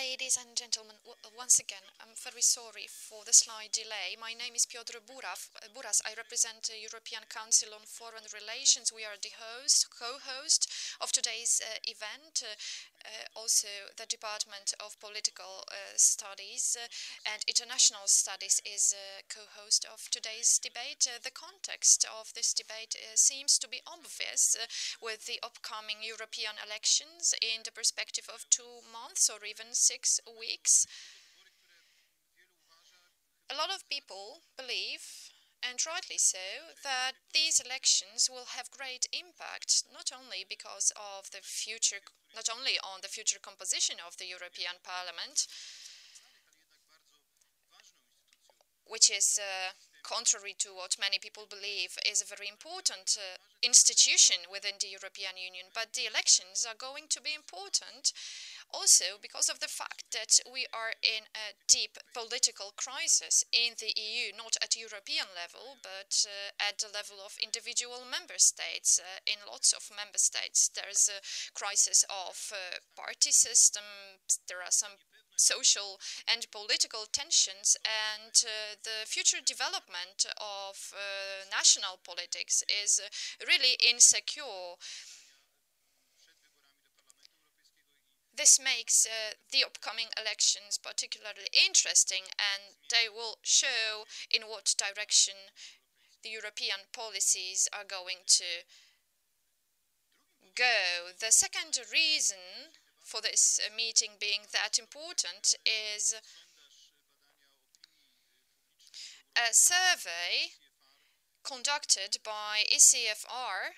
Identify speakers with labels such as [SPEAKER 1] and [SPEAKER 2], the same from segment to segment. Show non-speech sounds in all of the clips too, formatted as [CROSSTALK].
[SPEAKER 1] Ladies and gentlemen, uh, once again, I'm very sorry for the slight delay. My name is Piotr uh, Buras. I represent the European Council on Foreign Relations. We are the host, co-host of today's uh, event. Uh, uh, also, the Department of Political uh, Studies and International Studies is co-host of today's debate. the context of this debate seems to be obvious with the upcoming European elections in the perspective of two months or even six weeks. A lot of people believe, and rightly so, that these elections will have great impact, not only because of the future, not only on the future composition of the European Parliament, which is uh, contrary to what many people believe, is a very important uh, institution within the European Union. But the elections are going to be important also because of the fact that we are in a deep political crisis in the EU, not at European level, but uh, at the level of individual member states. Uh, in lots of member states, there's a crisis of uh, party system, there are some social and political tensions and uh, the future development of uh, national politics is really insecure. This makes uh, the upcoming elections particularly interesting and they will show in what direction the European policies are going to go. The second reason for this uh, meeting being that important is a survey conducted by ECFR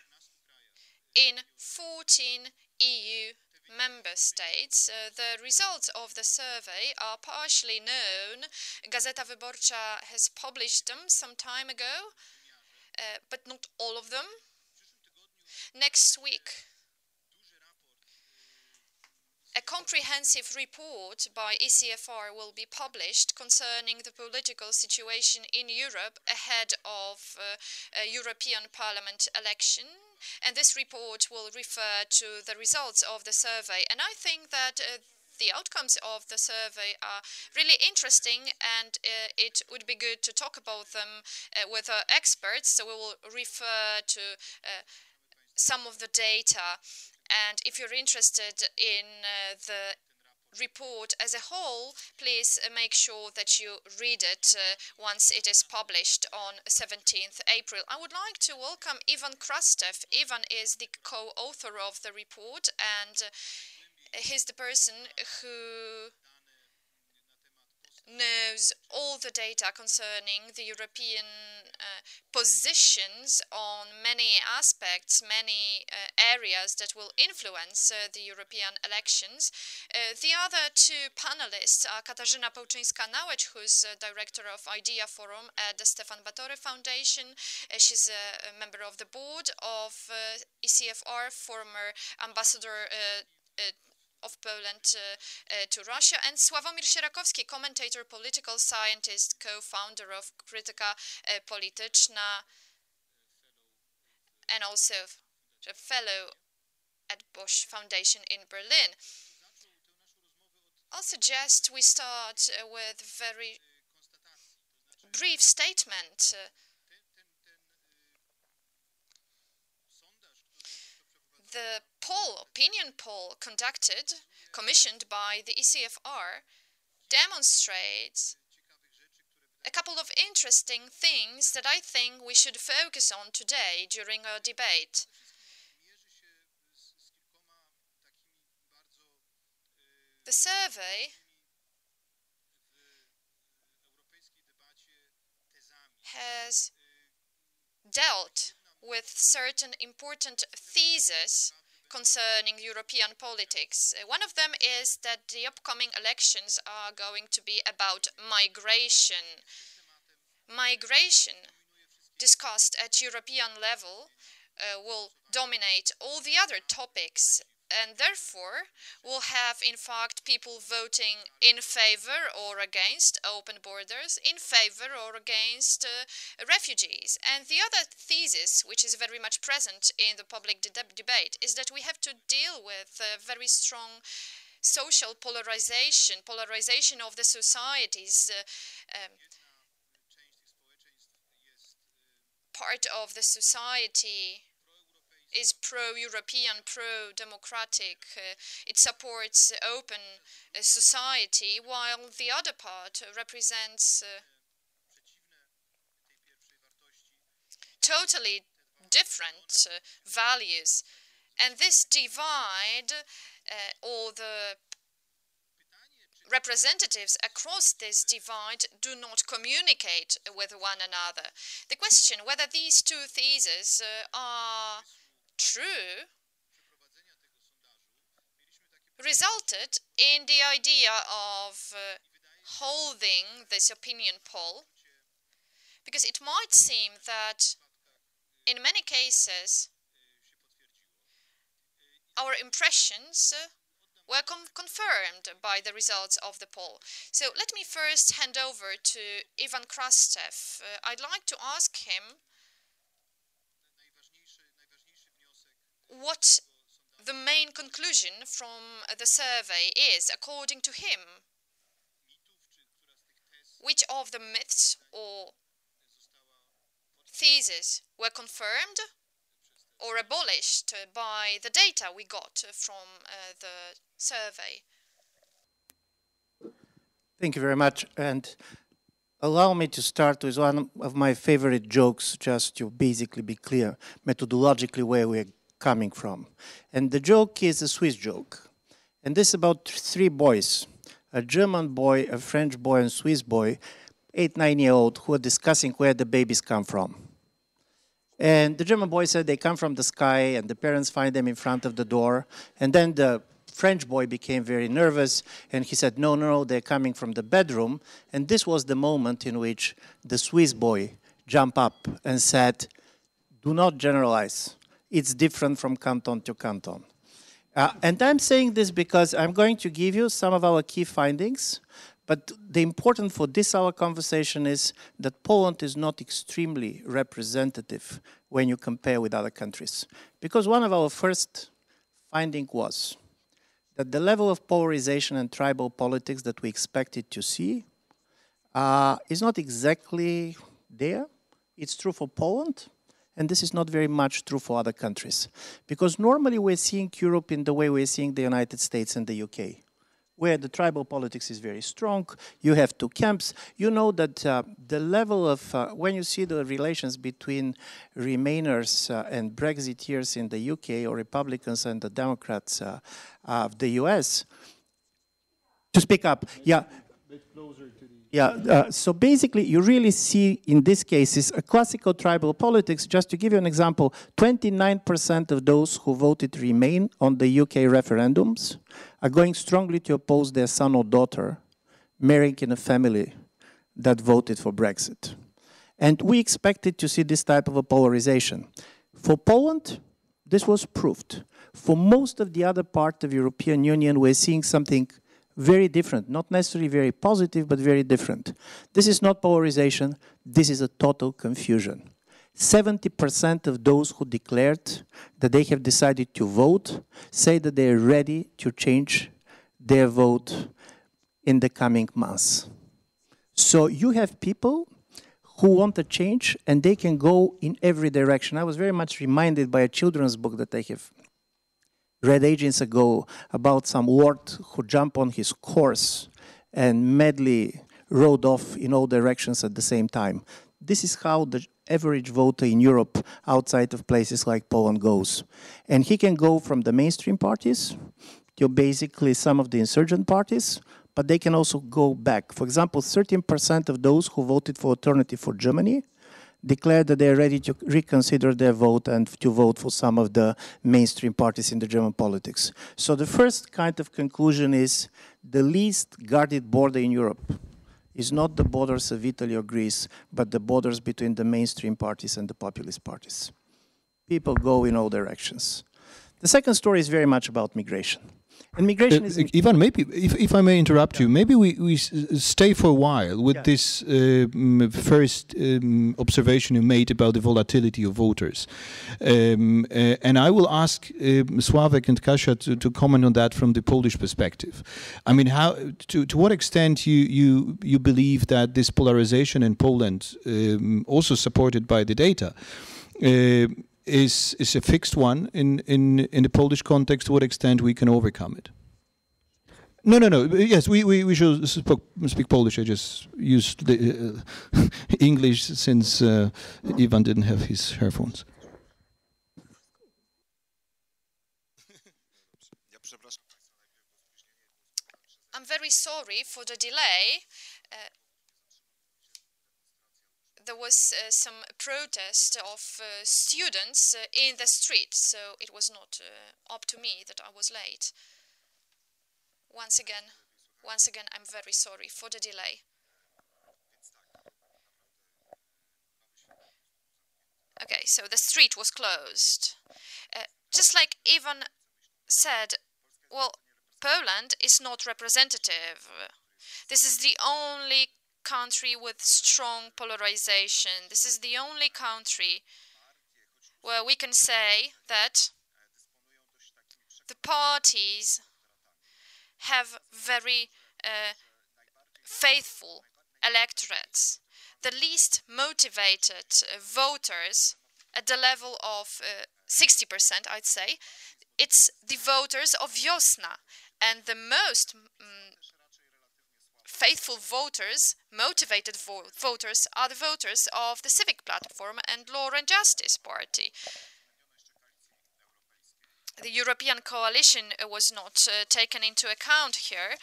[SPEAKER 1] in 14 EU member states. Uh, the results of the survey are partially known. Gazeta Wyborcza has published them some time ago, uh, but not all of them. Next week, a comprehensive report by ECFR will be published concerning the political situation in Europe ahead of uh, European Parliament election and this report will refer to the results of the survey. And I think that uh, the outcomes of the survey are really interesting and uh, it would be good to talk about them uh, with experts. So we will refer to uh, some of the data. And if you're interested in uh, the report as a whole, please uh, make sure that you read it uh, once it is published on 17th April. I would like to welcome Ivan Krastev. Ivan is the co-author of the report and uh, he's the person who knows all the data concerning the European uh, positions on many aspects, many uh, areas that will influence uh, the European elections. Uh, the other two panelists are Katarzyna Pełczyńska-Nałęcz, who's director of IDEA Forum at the Stefan Batory Foundation. Uh, she's a, a, member of the board of uh, ECFR, former ambassador of Poland to Russia, and Sławomir Sierakowski, commentator, political scientist, co-founder of Krytyka Polityczna, and also a fellow at Bosch Foundation in Berlin. I'll suggest we start with a very brief statement. The poll, opinion poll conducted, commissioned by the ECFR, demonstrates a couple of interesting things that I think we should focus on today during our debate. The survey has dealt with certain important theses concerning European politics. Uh, one of them is that the upcoming elections are going to be about migration. Migration, discussed at European level, uh, will dominate all the other topics and therefore we'll have in fact people voting in favor or against open borders, in favor or against uh, refugees. And the other thesis, which is very much present in the public de debate, is that we have to deal with a very strong social polarization, polarization of the societies. Uh, um, part of the society is pro-European, pro-democratic. Uh, it supports open uh, society, while the other part represents uh, totally different uh, values. And this divide, uh, or the representatives across this divide do not communicate with one another. The question whether these two theses uh, are true resulted in the idea of uh, holding this opinion poll because it might seem that in many cases our impressions were confirmed by the results of the poll. So let me first hand over to Ivan Krastev. Uh, I'd like to ask him what the main conclusion from the survey is, according to him. Which of the myths or theses were confirmed or abolished by the data we got from uh, the survey?
[SPEAKER 2] Thank you very much. And allow me to start with one of my favorite jokes, just to basically be clear methodologically where we're coming from. And the joke is a Swiss joke. And this is about three boys, a German boy, a French boy, and Swiss boy, eight, nine year old, who are discussing where the babies come from. And the German boy said they come from the sky, and the parents find them in front of the door. And then the French boy became very nervous, and he said, no, no, no, they're coming from the bedroom. And this was the moment in which the Swiss boy jumped up and said, do not generalize it's different from canton to canton. Uh, and I'm saying this because I'm going to give you some of our key findings, but the important for this our conversation is that Poland is not extremely representative when you compare with other countries. Because one of our first finding was that the level of polarization and tribal politics that we expected to see uh, is not exactly there. It's true for Poland, and this is not very much true for other countries. Because normally we're seeing Europe in the way we're seeing the United States and the UK, where the tribal politics is very strong. You have two camps. You know that uh, the level of, uh, when you see the relations between Remainers uh, and Brexiteers in the UK or Republicans and the Democrats uh, of the US, to speak up, yeah. Yeah, uh, so basically you really see in these cases a classical tribal politics. Just to give you an example, 29% of those who voted Remain on the UK referendums are going strongly to oppose their son or daughter marrying in a family that voted for Brexit. And we expected to see this type of a polarization. For Poland, this was proved. For most of the other part of European Union, we're seeing something very different, not necessarily very positive, but very different. This is not polarization, this is a total confusion. 70% of those who declared that they have decided to vote say that they are ready to change their vote in the coming months. So you have people who want a change and they can go in every direction. I was very much reminded by a children's book that I have read ages ago about some lord who jumped on his horse and madly rode off in all directions at the same time. This is how the average voter in Europe outside of places like Poland goes. And he can go from the mainstream parties to basically some of the insurgent parties, but they can also go back. For example, 13% of those who voted for Alternative for Germany declared that they're ready to reconsider their vote and to vote for some of the mainstream parties in the German politics. So the first kind of conclusion is the least guarded border in Europe is not the borders of Italy or Greece, but the borders between the mainstream parties and the populist parties. People go in all directions. The second story is very much about migration. And migration uh, is.
[SPEAKER 3] Ivan, maybe, if, if I may interrupt yeah. you, maybe we, we stay for a while with yeah. this um, first um, observation you made about the volatility of voters. Um, uh, and I will ask uh, Sławek and Kasia to, to comment on that from the Polish perspective. I mean, how to, to what extent you, you, you believe that this polarization in Poland, um, also supported by the data, uh, is is a fixed one in in in the Polish context. To what extent we can overcome it? No, no, no. Yes, we, we, we should speak Polish. I just used the uh, [LAUGHS] English since uh, Ivan didn't have his earphones.
[SPEAKER 1] I'm very sorry for the delay. Uh, there was uh, some protest of uh, students uh, in the street, so it was not uh, up to me that I was late. Once again, once again, I'm very sorry for the delay. Okay, so the street was closed. Uh, just like Ivan said, well, Poland is not representative. This is the only country with strong polarization. This is the only country where we can say that the parties have very uh, faithful electorates. The least motivated uh, voters at the level of uh, 60%, I'd say, it's the voters of Wiosna. And the most mm, faithful voters, motivated vo voters, are the voters of the Civic Platform and Law and Justice Party. The European coalition was not uh, taken into account here,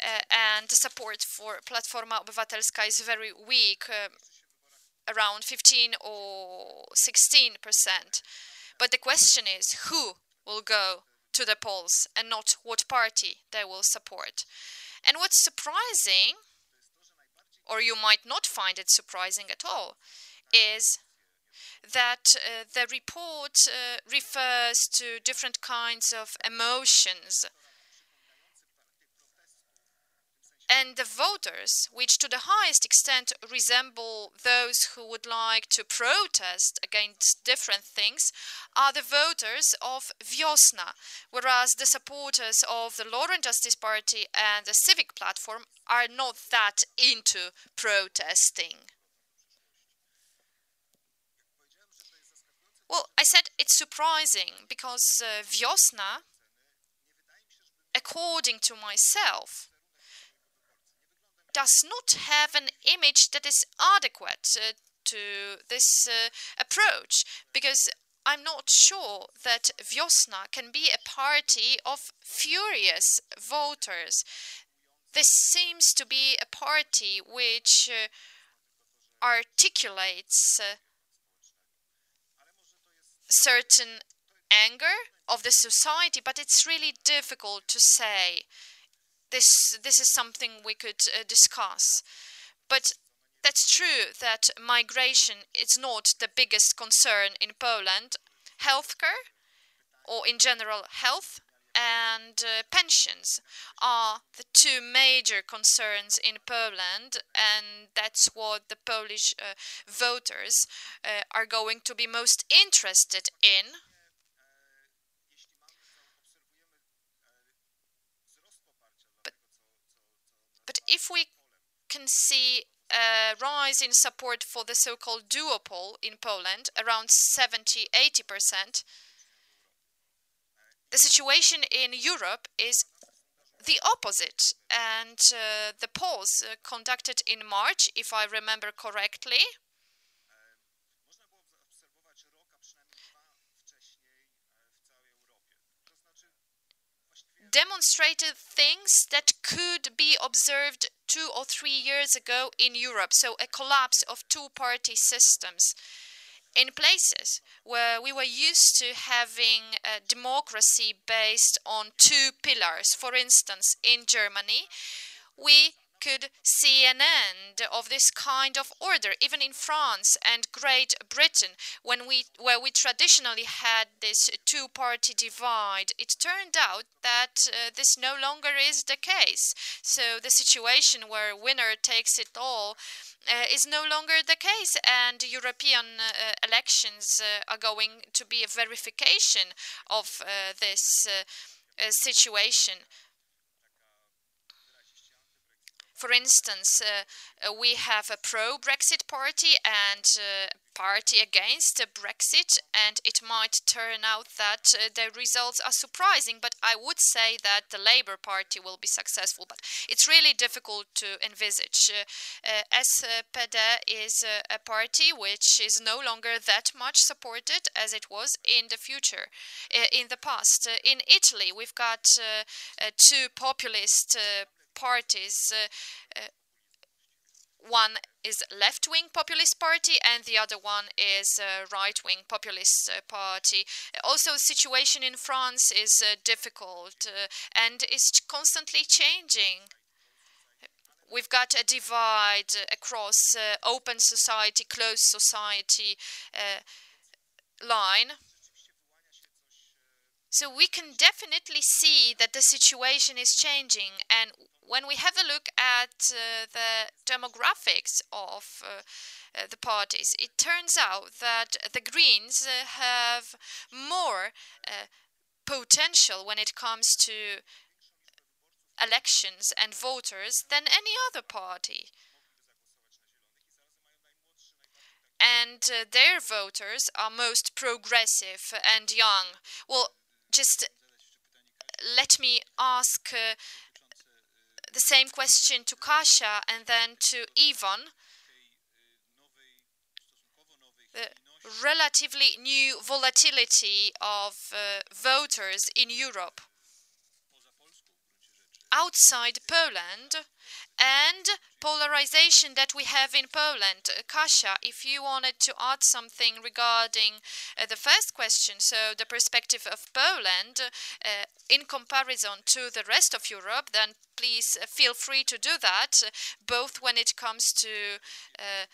[SPEAKER 1] uh, and the support for Platforma Obywatelska is very weak, uh, around 15 or 16 percent. But the question is who will go to the polls and not what party they will support. And what's surprising, or you might not find it surprising at all, is that uh, the report uh, refers to different kinds of emotions and the voters, which to the highest extent resemble those who would like to protest against different things, are the voters of Wiosna, whereas the supporters of the Law and Justice Party and the Civic Platform are not that into protesting. Well, I said it's surprising because uh, Wiosna, according to myself, does not have an image that is adequate uh, to this uh, approach because I'm not sure that Wiosna can be a party of furious voters. This seems to be a party which uh, articulates uh, certain anger of the society, but it's really difficult to say this this is something we could uh, discuss. But that's true that migration is not the biggest concern in Poland. Healthcare, or in general health, and uh, pensions are the two major concerns in Poland, and that's what the Polish uh, voters uh, are going to be most interested in. But if we can see a rise in support for the so-called duopol in Poland, around 70-80%, the situation in Europe is the opposite. And uh, the polls uh, conducted in March, if I remember correctly, demonstrated things that could be observed two or three years ago in Europe. So, a collapse of two party systems. In places where we were used to having a democracy based on two pillars, for instance, in Germany, we could see an end of this kind of order, even in France and Great Britain, when we where we traditionally had this two-party divide. It turned out that uh, this no longer is the case. So the situation where winner takes it all uh, is no longer the case, and European uh, elections uh, are going to be a verification of uh, this uh, situation. For instance, uh, uh, we have a pro Brexit party and a party against Brexit, and it might turn out that uh, the results are surprising. But I would say that the Labour Party will be successful, but it's really difficult to envisage. Uh, SPD is a party which is no longer that much supported as it was in the future, in the past. in Italy, we've got two populist parties. Uh, uh, one is left-wing populist party and the other one is right-wing populist uh, party. Also, situation in France is difficult and is constantly changing we've got a divide across uh, open society, closed society uh, line. So we can definitely see that the situation is changing and when we have a look at uh, the demographics of uh, uh, the parties, it turns out that the Greens uh, have more uh, potential when it comes to elections and voters than any other party. And uh, their voters are most progressive and young. Well, just let me ask the same question to Kasia and then to Ivan. The relatively new volatility of uh, voters in Europe outside Poland and polarization that we have in Poland. Uh, Kasia, if you wanted to add something regarding uh, the first question, so the perspective of Poland uh, in comparison to the rest of Europe, then please uh, feel free to do that, uh, both when it comes to uh,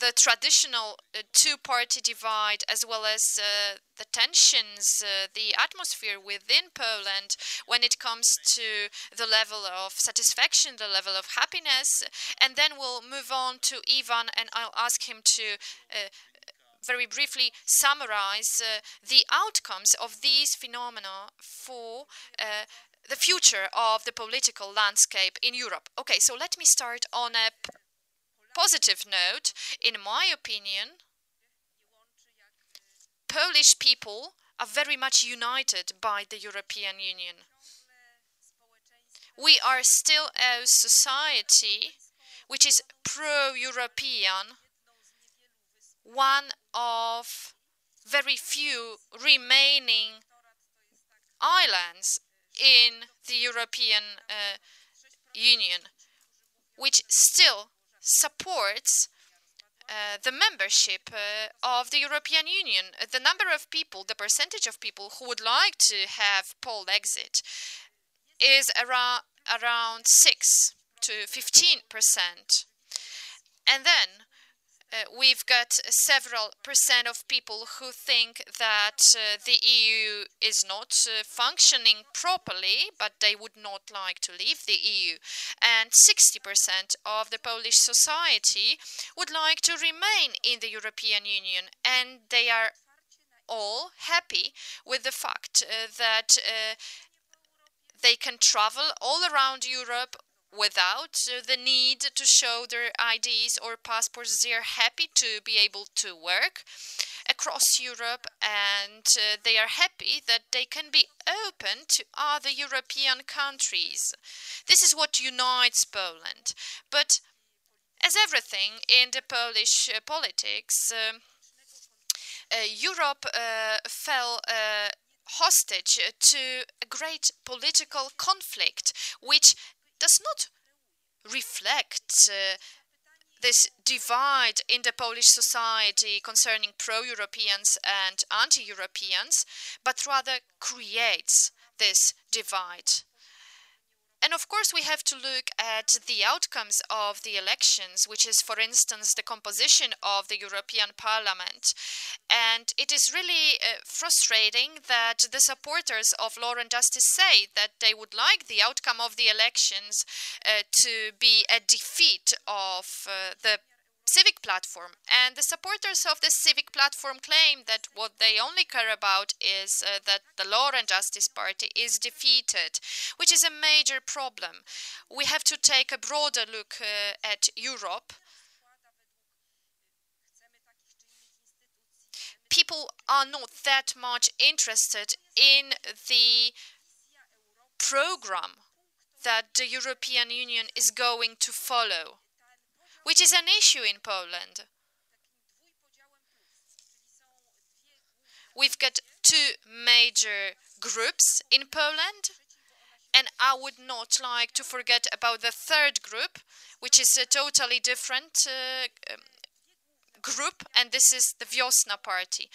[SPEAKER 1] the traditional uh, two-party divide as well as uh, the tensions, uh, the atmosphere within Poland when it comes to the level of satisfaction, the level of happiness. And then we'll move on to Ivan and I'll ask him to uh, very briefly summarize uh, the outcomes of these phenomena for uh, the future of the political landscape in Europe. Okay, so let me start on a positive note, in my opinion, Polish people are very much united by the European Union. We are still a society which is pro-European, one of very few remaining islands in the European uh, Union, which still supports uh, the membership uh, of the European Union. Uh, the number of people, the percentage of people who would like to have Polexit is around around 6 to 15 percent. And then uh, we've got several percent of people who think that uh, the EU is not uh, functioning properly, but they would not like to leave the EU. And 60% of the Polish society would like to remain in the European Union, and they are all happy with the fact uh, that uh, they can travel all around Europe without uh, the need to show their IDs or passports. They are happy to be able to work across Europe and uh, they are happy that they can be open to other European countries. This is what unites Poland. But as everything in the Polish uh, politics, um, uh, Europe uh, fell uh, hostage to a great political conflict, which does not reflect uh, this divide in the Polish society concerning pro Europeans and anti Europeans, but rather creates this divide. And of course, we have to look at the outcomes of the elections, which is, for instance, the composition of the European Parliament. And it is really uh, frustrating that the supporters of Law and Justice say that they would like the outcome of the elections uh, to be a defeat of uh, the civic platform. And the supporters of the civic platform claim that what they only care about is uh, that the Law and Justice Party is defeated, which is a major problem. We have to take a broader look uh, at Europe. People are not that much interested in the program that the European Union is going to follow which is an issue in Poland. We've got two major groups in Poland, and I would not like to forget about the third group, which is a totally different uh, um, group, and this is the Wiosna Party.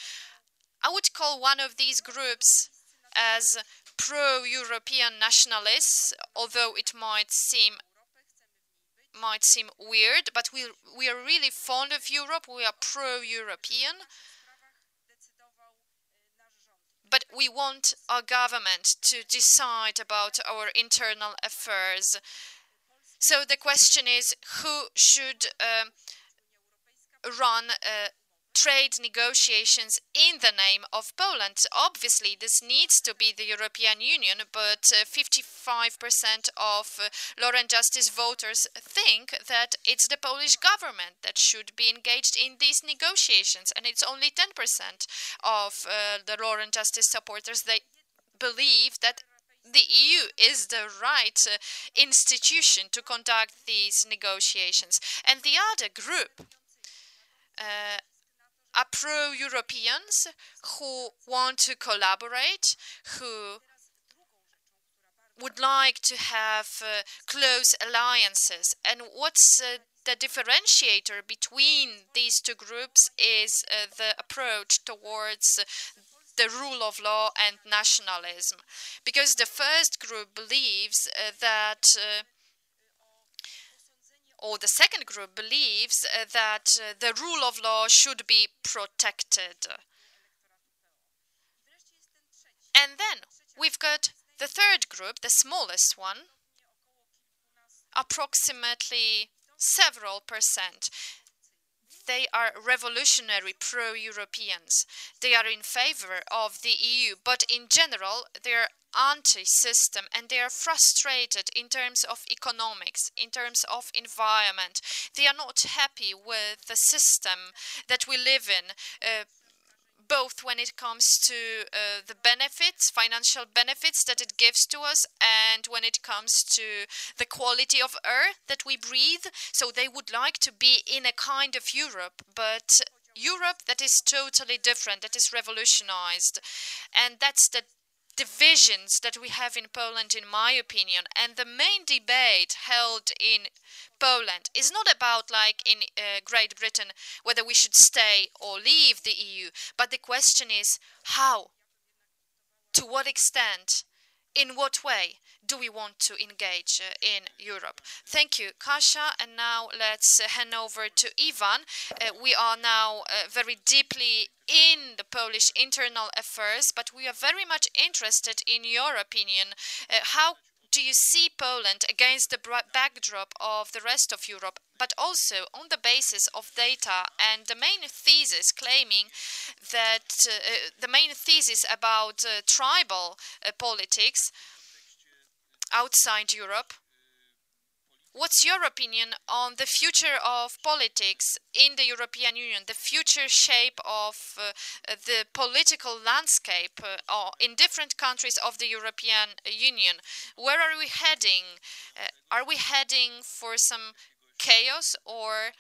[SPEAKER 1] I would call one of these groups as pro-European nationalists, although it might seem might seem weird, but we, we are really fond of Europe. We are pro-European. But we want our government to decide about our internal affairs. So the question is, who should uh, run uh, trade negotiations in the name of Poland. Obviously, this needs to be the European Union, but uh, 55% of uh, Law and Justice voters think that it's the Polish government that should be engaged in these negotiations, and it's only 10% of uh, the Law and Justice supporters that believe that the EU is the right uh, institution to conduct these negotiations. And the other group uh, are pro Europeans who want to collaborate, who would like to have uh, close alliances. And what's uh, the differentiator between these two groups is uh, the approach towards the rule of law and nationalism. Because the first group believes uh, that uh, or the second group believes uh, that uh, the rule of law should be protected. And then we've got the third group, the smallest one, approximately several percent. They are revolutionary pro Europeans. They are in favor of the EU, but in general, they're anti-system and they are frustrated in terms of economics in terms of environment they are not happy with the system that we live in uh, both when it comes to uh, the benefits, financial benefits that it gives to us, and when it comes to the quality of air that we breathe. So they would like to be in a kind of Europe, but Europe that is totally different, that is revolutionized. And that's the divisions that we have in Poland, in my opinion. And the main debate held in Poland is not about, like in uh, Great Britain, whether we should stay or leave the EU, but the question is how, to what extent, in what way do we want to engage uh, in Europe? Thank you, Kasia. And now let's uh, hand over to Ivan. Uh, we are now uh, very deeply in the Polish internal affairs, but we are very much interested in your opinion. Uh, how do you see Poland against the backdrop of the rest of Europe, but also on the basis of data and the main thesis claiming that uh, the main thesis about uh, tribal uh, politics outside Europe? What's your opinion on the future of politics in the European Union, the future shape of uh, the political landscape uh, in different countries of the European Union? Where are we heading? Uh, are we heading for some chaos or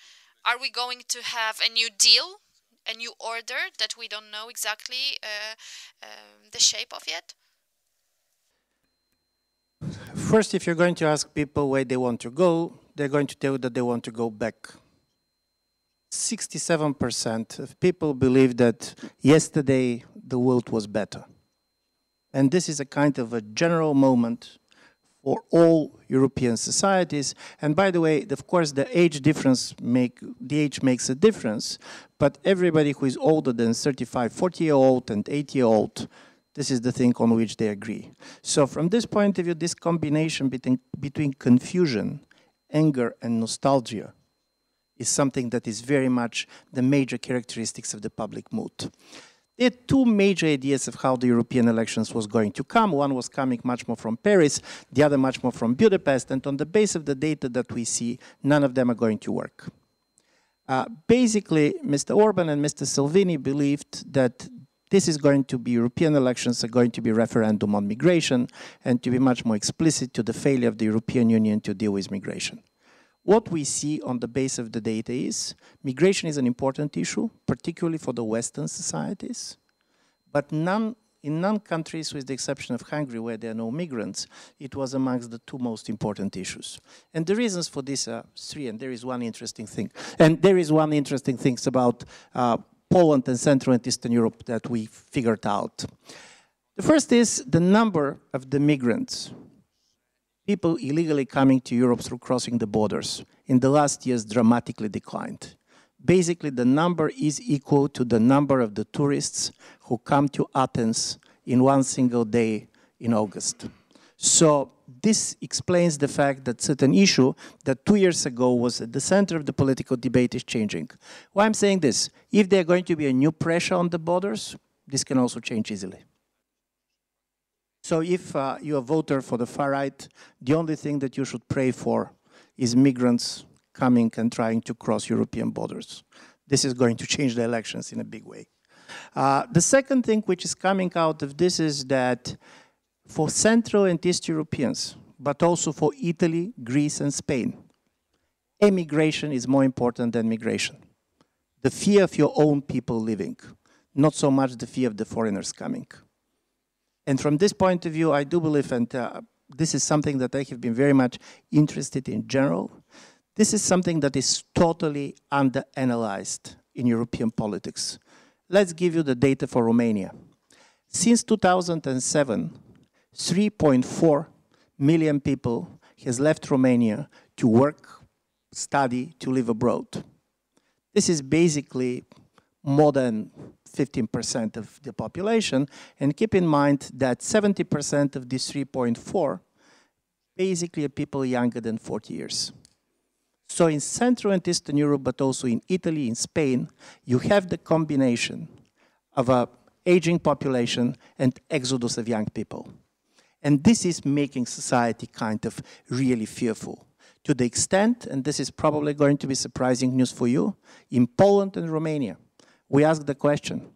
[SPEAKER 1] are we going to have a new deal, a new order that we don't know exactly uh, um, the shape of yet?
[SPEAKER 2] First, if you're going to ask people where they want to go, they're going to tell you that they want to go back. 67% of people believe that yesterday the world was better. And this is a kind of a general moment for all European societies. And by the way, of course, the age difference make the age makes a difference. But everybody who is older than 35, 40 year old and 80 year old, this is the thing on which they agree. So from this point of view, this combination between, between confusion, anger, and nostalgia is something that is very much the major characteristics of the public mood. There are two major ideas of how the European elections was going to come. One was coming much more from Paris, the other much more from Budapest, and on the base of the data that we see, none of them are going to work. Uh, basically, Mr. Orban and Mr. Salvini believed that this is going to be European elections are going to be referendum on migration and to be much more explicit to the failure of the European Union to deal with migration. What we see on the base of the data is migration is an important issue, particularly for the Western societies, but none, in none countries, with the exception of Hungary, where there are no migrants, it was amongst the two most important issues. And the reasons for this are three, and there is one interesting thing. And there is one interesting thing about uh, Poland and Central and Eastern Europe that we figured out. The first is the number of the migrants people illegally coming to Europe through crossing the borders in the last years dramatically declined. Basically, the number is equal to the number of the tourists who come to Athens in one single day in August. So this explains the fact that certain issue that two years ago was at the center of the political debate is changing. Why I'm saying this, if there are going to be a new pressure on the borders, this can also change easily. So if uh, you're a voter for the far right, the only thing that you should pray for is migrants coming and trying to cross European borders. This is going to change the elections in a big way. Uh, the second thing which is coming out of this is that for Central and East Europeans, but also for Italy, Greece, and Spain, emigration is more important than migration. The fear of your own people living, not so much the fear of the foreigners coming. And from this point of view, I do believe, and uh, this is something that I have been very much interested in general, this is something that is totally underanalyzed in European politics. Let's give you the data for Romania. Since 2007, 3.4 million people has left Romania to work, study, to live abroad. This is basically more than 15% of the population. And keep in mind that 70% of these 3.4 basically are people younger than 40 years. So in Central and Eastern Europe, but also in Italy, in Spain, you have the combination of a aging population and exodus of young people. And this is making society kind of really fearful. To the extent, and this is probably going to be surprising news for you, in Poland and Romania, we ask the question.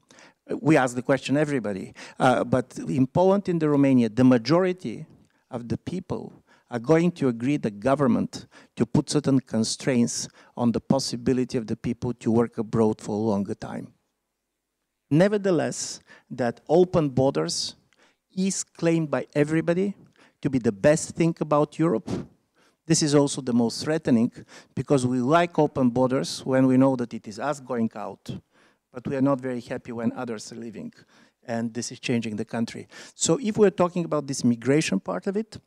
[SPEAKER 2] We ask the question, everybody. Uh, but in Poland, in the Romania, the majority of the people are going to agree the government to put certain constraints on the possibility of the people to work abroad for a longer time. Nevertheless, that open borders is claimed by everybody to be the best thing about Europe. This is also the most threatening because we like open borders when we know that it is us going out but we are not very happy when others are leaving. And this is changing the country. So if we're talking about this migration part of it,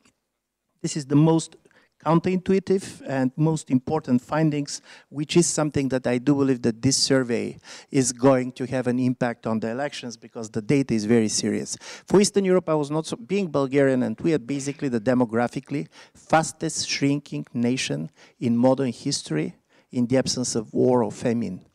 [SPEAKER 2] this is the most counterintuitive and most important findings, which is something that I do believe that this survey is going to have an impact on the elections because the data is very serious. For Eastern Europe, I was not so, being Bulgarian and we are basically the demographically fastest shrinking nation in modern history in the absence of war or famine.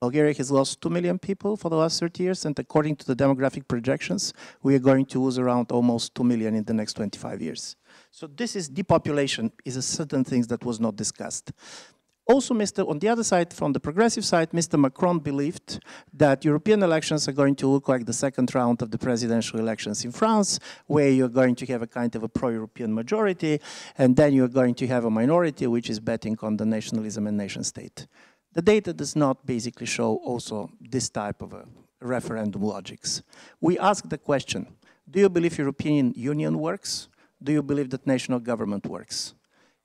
[SPEAKER 2] Bulgaria has lost 2 million people for the last 30 years, and according to the demographic projections, we are going to lose around almost 2 million in the next 25 years. So this is depopulation, is a certain things that was not discussed. Also, Mr. on the other side, from the progressive side, Mr. Macron believed that European elections are going to look like the second round of the presidential elections in France, where you're going to have a kind of a pro-European majority, and then you're going to have a minority which is betting on the nationalism and nation state. The data does not basically show also this type of a referendum logics. We ask the question, do you believe European Union works? Do you believe that national government works?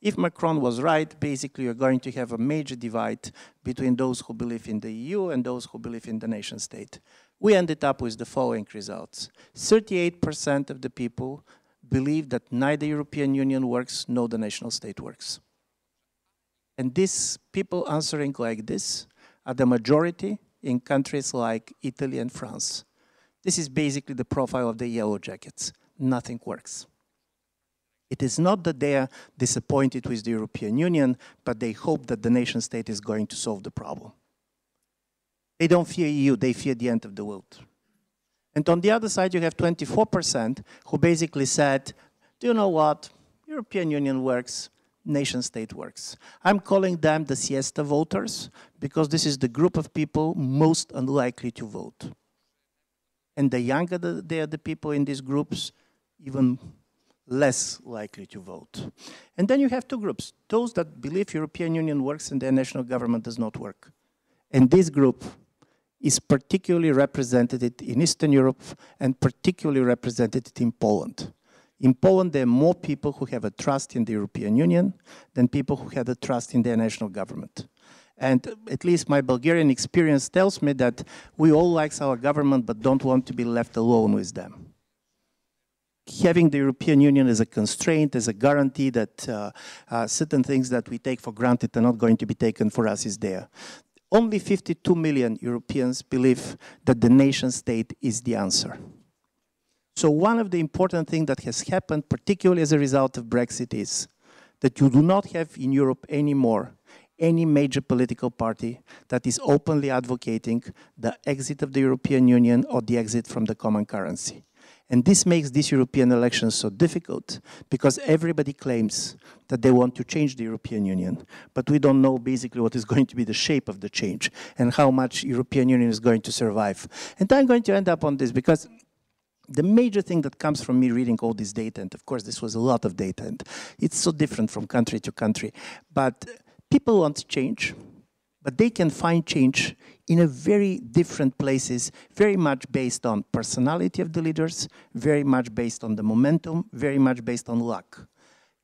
[SPEAKER 2] If Macron was right, basically you're going to have a major divide between those who believe in the EU and those who believe in the nation state. We ended up with the following results. 38% of the people believe that neither European Union works nor the national state works. And these people answering like this are the majority in countries like Italy and France. This is basically the profile of the yellow jackets. Nothing works. It is not that they are disappointed with the European Union, but they hope that the nation state is going to solve the problem. They don't fear EU, they fear the end of the world. And on the other side, you have 24% who basically said, do you know what? European Union works, nation state works. I'm calling them the siesta voters because this is the group of people most unlikely to vote. And the younger the, they are the people in these groups, even less likely to vote. And then you have two groups, those that believe European Union works and their national government does not work. And this group is particularly represented in Eastern Europe and particularly represented in Poland. In Poland, there are more people who have a trust in the European Union than people who have a trust in their national government. And at least my Bulgarian experience tells me that we all like our government but don't want to be left alone with them. Having the European Union as a constraint, as a guarantee that uh, uh, certain things that we take for granted are not going to be taken for us is there. Only 52 million Europeans believe that the nation state is the answer. So one of the important things that has happened, particularly as a result of Brexit, is that you do not have in Europe anymore any major political party that is openly advocating the exit of the European Union or the exit from the common currency. And this makes these European elections so difficult because everybody claims that they want to change the European Union, but we don't know basically what is going to be the shape of the change and how much European Union is going to survive. And I'm going to end up on this because the major thing that comes from me reading all this data, and of course this was a lot of data, and it's so different from country to country, but people want change, but they can find change in a very different places, very much based on personality of the leaders, very much based on the momentum, very much based on luck.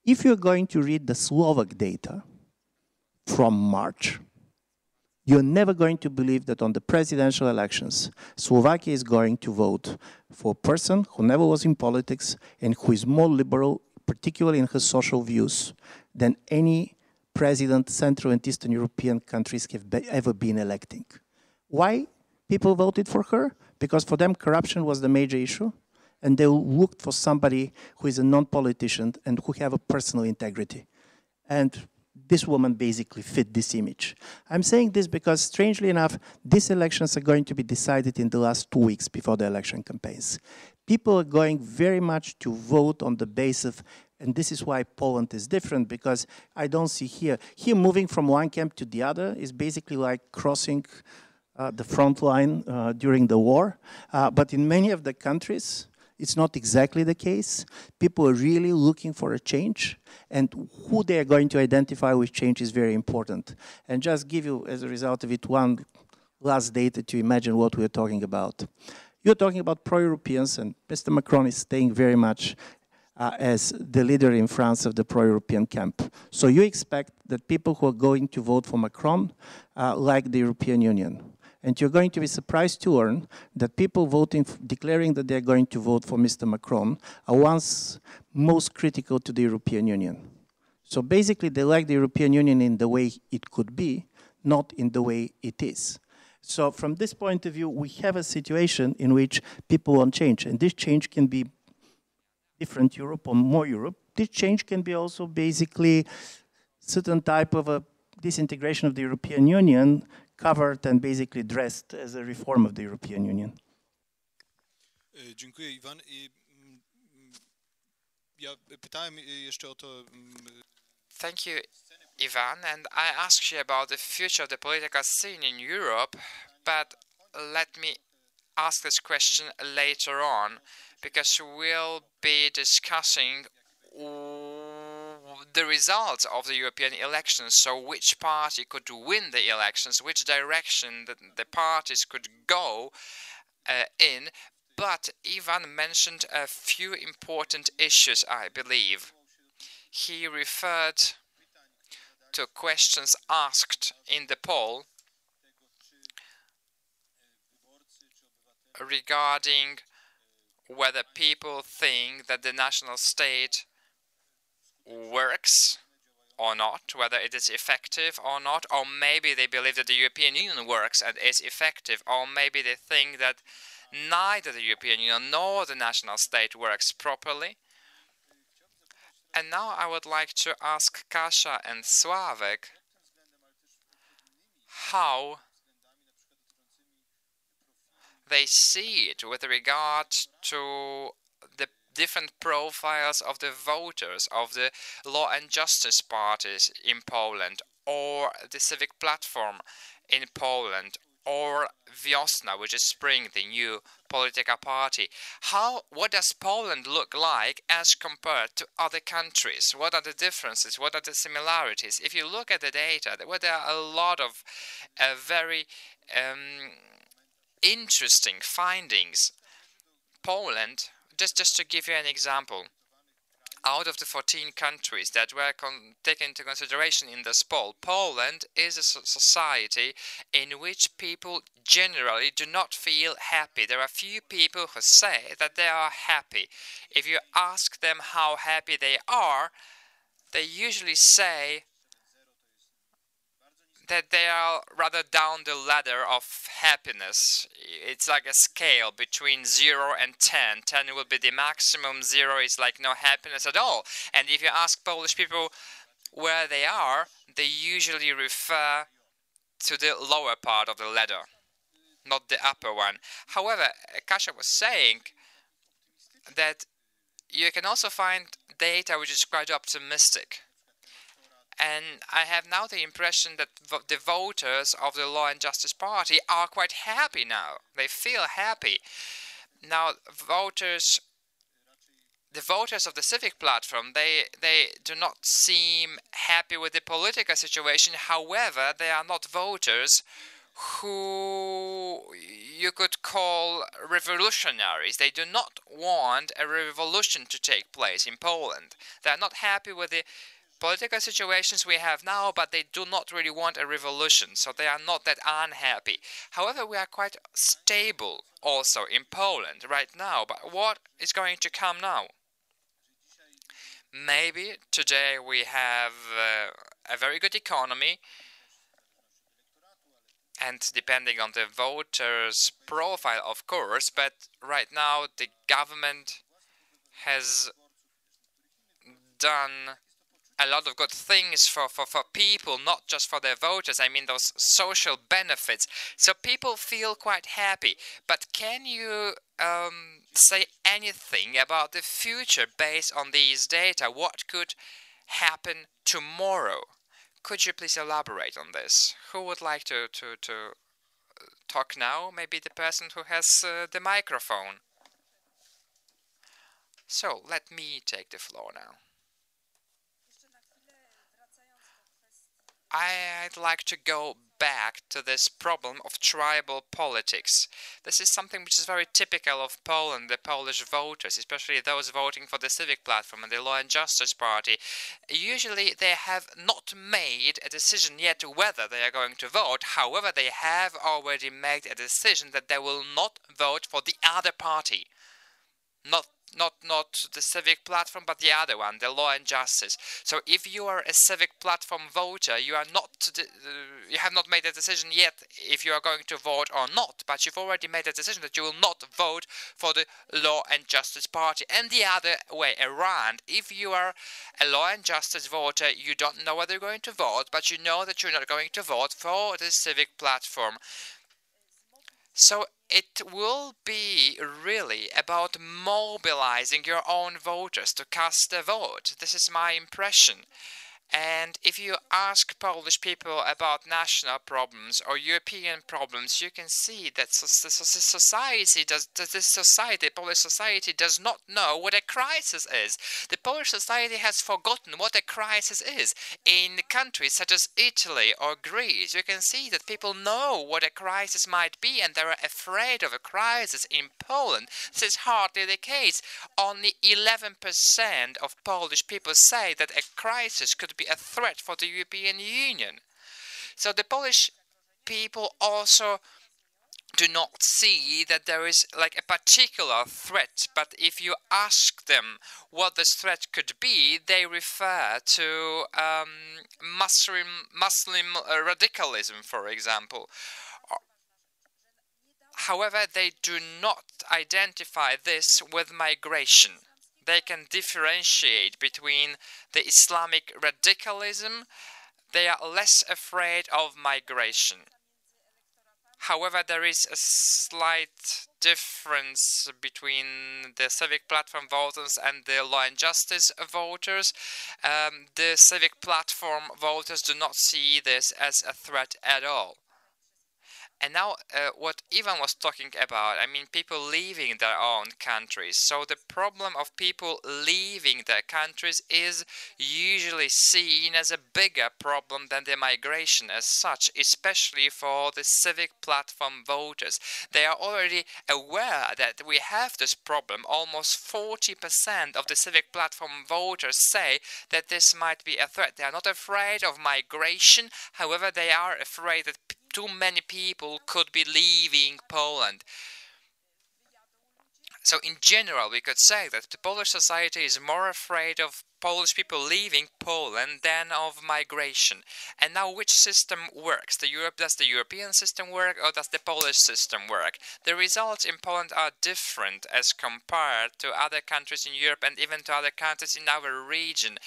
[SPEAKER 2] If you're going to read the Slovak data from March, you're never going to believe that on the presidential elections, Slovakia is going to vote for a person who never was in politics and who is more liberal, particularly in his social views, than any president Central and Eastern European countries have be ever been electing. Why people voted for her? Because for them, corruption was the major issue, and they looked for somebody who is a non-politician and who have a personal integrity. And this woman basically fit this image. I'm saying this because, strangely enough, these elections are going to be decided in the last two weeks before the election campaigns. People are going very much to vote on the basis of, and this is why Poland is different, because I don't see here, here moving from one camp to the other is basically like crossing uh, the front line uh, during the war. Uh, but in many of the countries, it's not exactly the case. People are really looking for a change, and who they are going to identify with change is very important. And just give you, as a result of it, one last data to imagine what we're talking about. You're talking about pro-Europeans, and Mr. Macron is staying very much uh, as the leader in France of the pro-European camp. So you expect that people who are going to vote for Macron uh, like the European Union. And you're going to be surprised to learn that people voting, declaring that they're going to vote for Mr. Macron are ones most critical to the European Union. So basically, they like the European Union in the way it could be, not in the way it is. So from this point of view, we have a situation in which people want change. And this change can be different Europe or more Europe. This change can be also basically certain type of a disintegration of the European Union covered and basically dressed as a reform of the European Union.
[SPEAKER 3] Dziękuję Iwan. I, mm, ja pytałem jeszcze o to.
[SPEAKER 4] Mm, Thank you, Ivan. And I asked you about the future of the political scene in Europe, but let me ask this question later on, because we'll be discussing the results of the European elections, so which party could win the elections, which direction the, the parties could go uh, in. But Ivan mentioned a few important issues, I believe. He referred to questions asked in the poll regarding whether people think that the national state works or not, whether it is effective or not, or maybe they believe that the European Union works and is effective, or maybe they think that neither the European Union nor the national state works properly. And now I would like to ask Kasia and Sławek how they see it with regard to different profiles of the voters of the law and justice parties in Poland or the civic platform in Poland or Wiosna, which is Spring, the new political party. How, what does Poland look like as compared to other countries? What are the differences? What are the similarities? If you look at the data, well, there are a lot of uh, very um, interesting findings. Poland, just, just to give you an example, out of the 14 countries that were taken into consideration in this poll, Poland is a society in which people generally do not feel happy. There are few people who say that they are happy. If you ask them how happy they are, they usually say that they are rather down the ladder of happiness. It's like a scale between 0 and 10. 10 will be the maximum, 0 is like no happiness at all. And if you ask Polish people where they are, they usually refer to the lower part of the ladder, not the upper one. However, Kasia was saying that you can also find data which is quite optimistic. And I have now the impression that the voters of the Law and Justice Party are quite happy now. They feel happy. Now, voters, the voters of the Civic Platform, they, they do not seem happy with the political situation. However, they are not voters who you could call revolutionaries. They do not want a revolution to take place in Poland. They are not happy with the political situations we have now, but they do not really want a revolution, so they are not that unhappy. However, we are quite stable also in Poland right now, but what is going to come now? Maybe today we have uh, a very good economy, and depending on the voters' profile, of course, but right now the government has done a lot of good things for, for, for people, not just for their voters. I mean, those social benefits. So people feel quite happy. But can you um, say anything about the future based on these data? What could happen tomorrow? Could you please elaborate on this? Who would like to, to, to talk now? Maybe the person who has uh, the microphone. So let me take the floor now. I'd like to go back to this problem of tribal politics. This is something which is very typical of Poland, the Polish voters, especially those voting for the Civic Platform and the Law and Justice Party. Usually they have not made a decision yet whether they are going to vote. However, they have already made a decision that they will not vote for the other party. Not not not the civic platform but the other one the law and justice. So if you are a civic platform voter you are not you have not made a decision yet if you are going to vote or not but you've already made a decision that you will not vote for the law and justice party. And the other way around if you are a law and justice voter you don't know whether you're going to vote but you know that you're not going to vote for the civic platform so it will be really about mobilizing your own voters to cast a vote. This is my impression. And if you ask Polish people about national problems or European problems, you can see that society does, this society, Polish society, does not know what a crisis is. The Polish society has forgotten what a crisis is. In countries such as Italy or Greece, you can see that people know what a crisis might be and they're afraid of a crisis. In Poland, this is hardly the case. Only 11% of Polish people say that a crisis could be a threat for the European Union. So the Polish people also do not see that there is like a particular threat, but if you ask them what this threat could be, they refer to um, Muslim, Muslim uh, radicalism, for example. However, they do not identify this with migration. They can differentiate between the Islamic radicalism. They are less afraid of migration However, there is a slight difference between the civic platform voters and the law and justice voters. Um, the civic platform voters do not see this as a threat at all. And now, uh, what Ivan was talking about, I mean, people leaving their own countries. So, the problem of people leaving their countries is usually seen as a bigger problem than the migration as such, especially for the civic platform voters. They are already aware that we have this problem. Almost 40% of the civic platform voters say that this might be a threat. They are not afraid of migration, however, they are afraid that too many people could be leaving Poland. So in general, we could say that the Polish society is more afraid of Polish people leaving Poland than of migration. And now, which system works? The Europe does the European system work, or does the Polish system work? The results in Poland are different as compared to other countries in Europe and even to other countries in our region.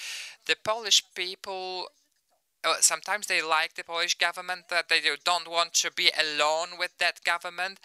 [SPEAKER 4] The Polish people sometimes they like the Polish government, that they don't want to be alone with that government.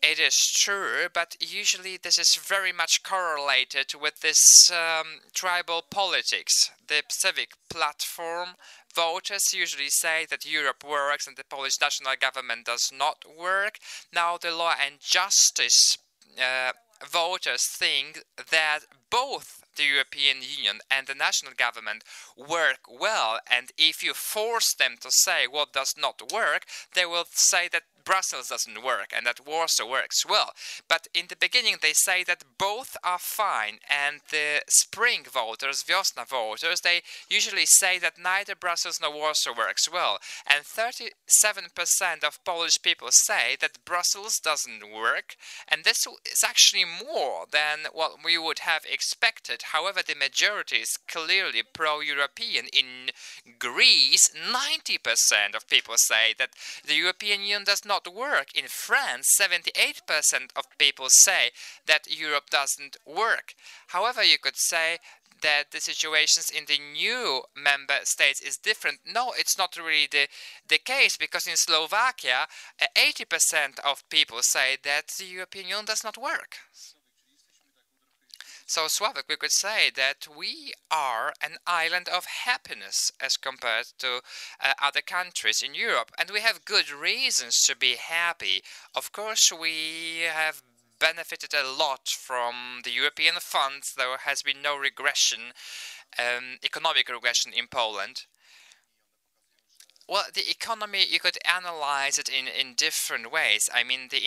[SPEAKER 4] It is true, but usually this is very much correlated with this um, tribal politics. The civic platform voters usually say that Europe works and the Polish national government does not work. Now, the law and justice uh, voters think that both the European Union and the national government work well, and if you force them to say what does not work, they will say that Brussels doesn't work and that Warsaw works well. But in the beginning, they say that both are fine, and the spring voters, Wiosna voters, they usually say that neither Brussels nor Warsaw works well. And 37% of Polish people say that Brussels doesn't work, and this is actually more than what we would have expected. However, the majority is clearly pro European. In Greece, 90% of people say that the European Union does not work. In France, 78% of people say that Europe doesn't work. However, you could say that the situations in the new member states is different. No, it's not really the, the case because in Slovakia, 80% of people say that the European Union does not work. So, Sławek, we could say that we are an island of happiness as compared to uh, other countries in Europe, and we have good reasons to be happy. Of course, we have benefited a lot from the European funds. There has been no regression, um, economic regression in Poland. Well, the economy, you could analyze it in, in different ways. I mean, the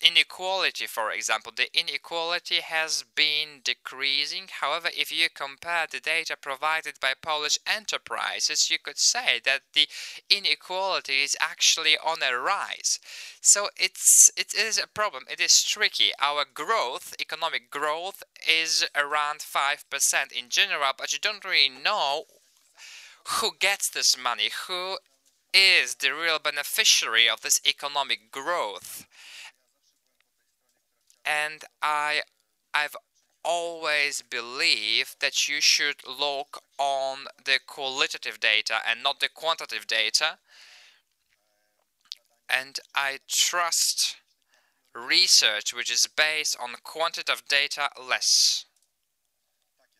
[SPEAKER 4] inequality, for example, the inequality has been decreasing. However, if you compare the data provided by Polish enterprises, you could say that the inequality is actually on a rise. So it's it is a problem. It is tricky. Our growth, economic growth, is around 5% in general, but you don't really know who gets this money, who is the real beneficiary of this economic growth. And I I've always believed that you should look on the qualitative data and not the quantitative data. And I trust research which is based on quantitative data less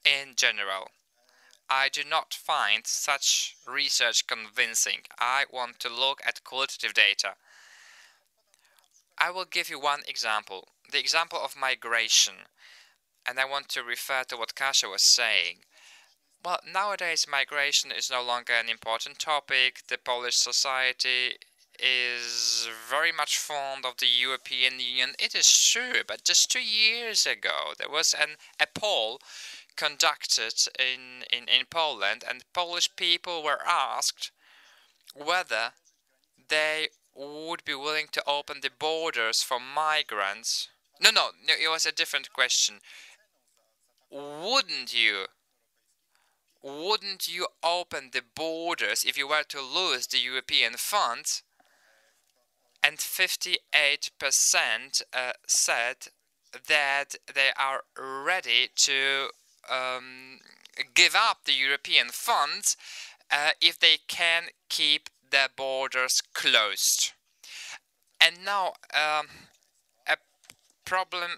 [SPEAKER 4] in general. I do not find such research convincing. I want to look at qualitative data. I will give you one example, the example of migration, and I want to refer to what Kasia was saying. Well, nowadays migration is no longer an important topic. The Polish society is very much fond of the European Union. It is true, but just two years ago there was an a poll conducted in, in, in Poland, and Polish people were asked whether they would be willing to open the borders for migrants. No, no, it was a different question. Wouldn't you? Wouldn't you open the borders if you were to lose the European funds? And 58% uh, said that they are ready to um, give up the European funds uh, if they can keep their borders closed. And now, um, a problem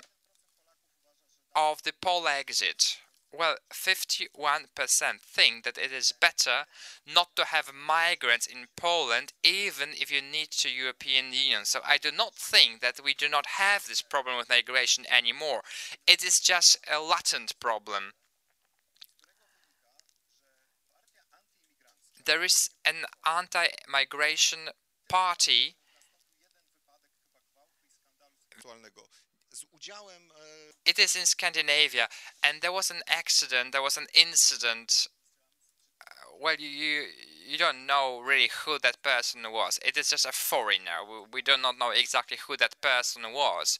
[SPEAKER 4] of the Polexit. Well, 51% think that it is better not to have migrants in Poland even if you need to European Union. So I do not think that we do not have this problem with migration anymore. It is just a latent problem. There is an anti-migration party it is in Scandinavia, and there was an accident, there was an incident. Uh, well, you, you you don't know really who that person was. It is just a foreigner. We, we do not know exactly who that person was.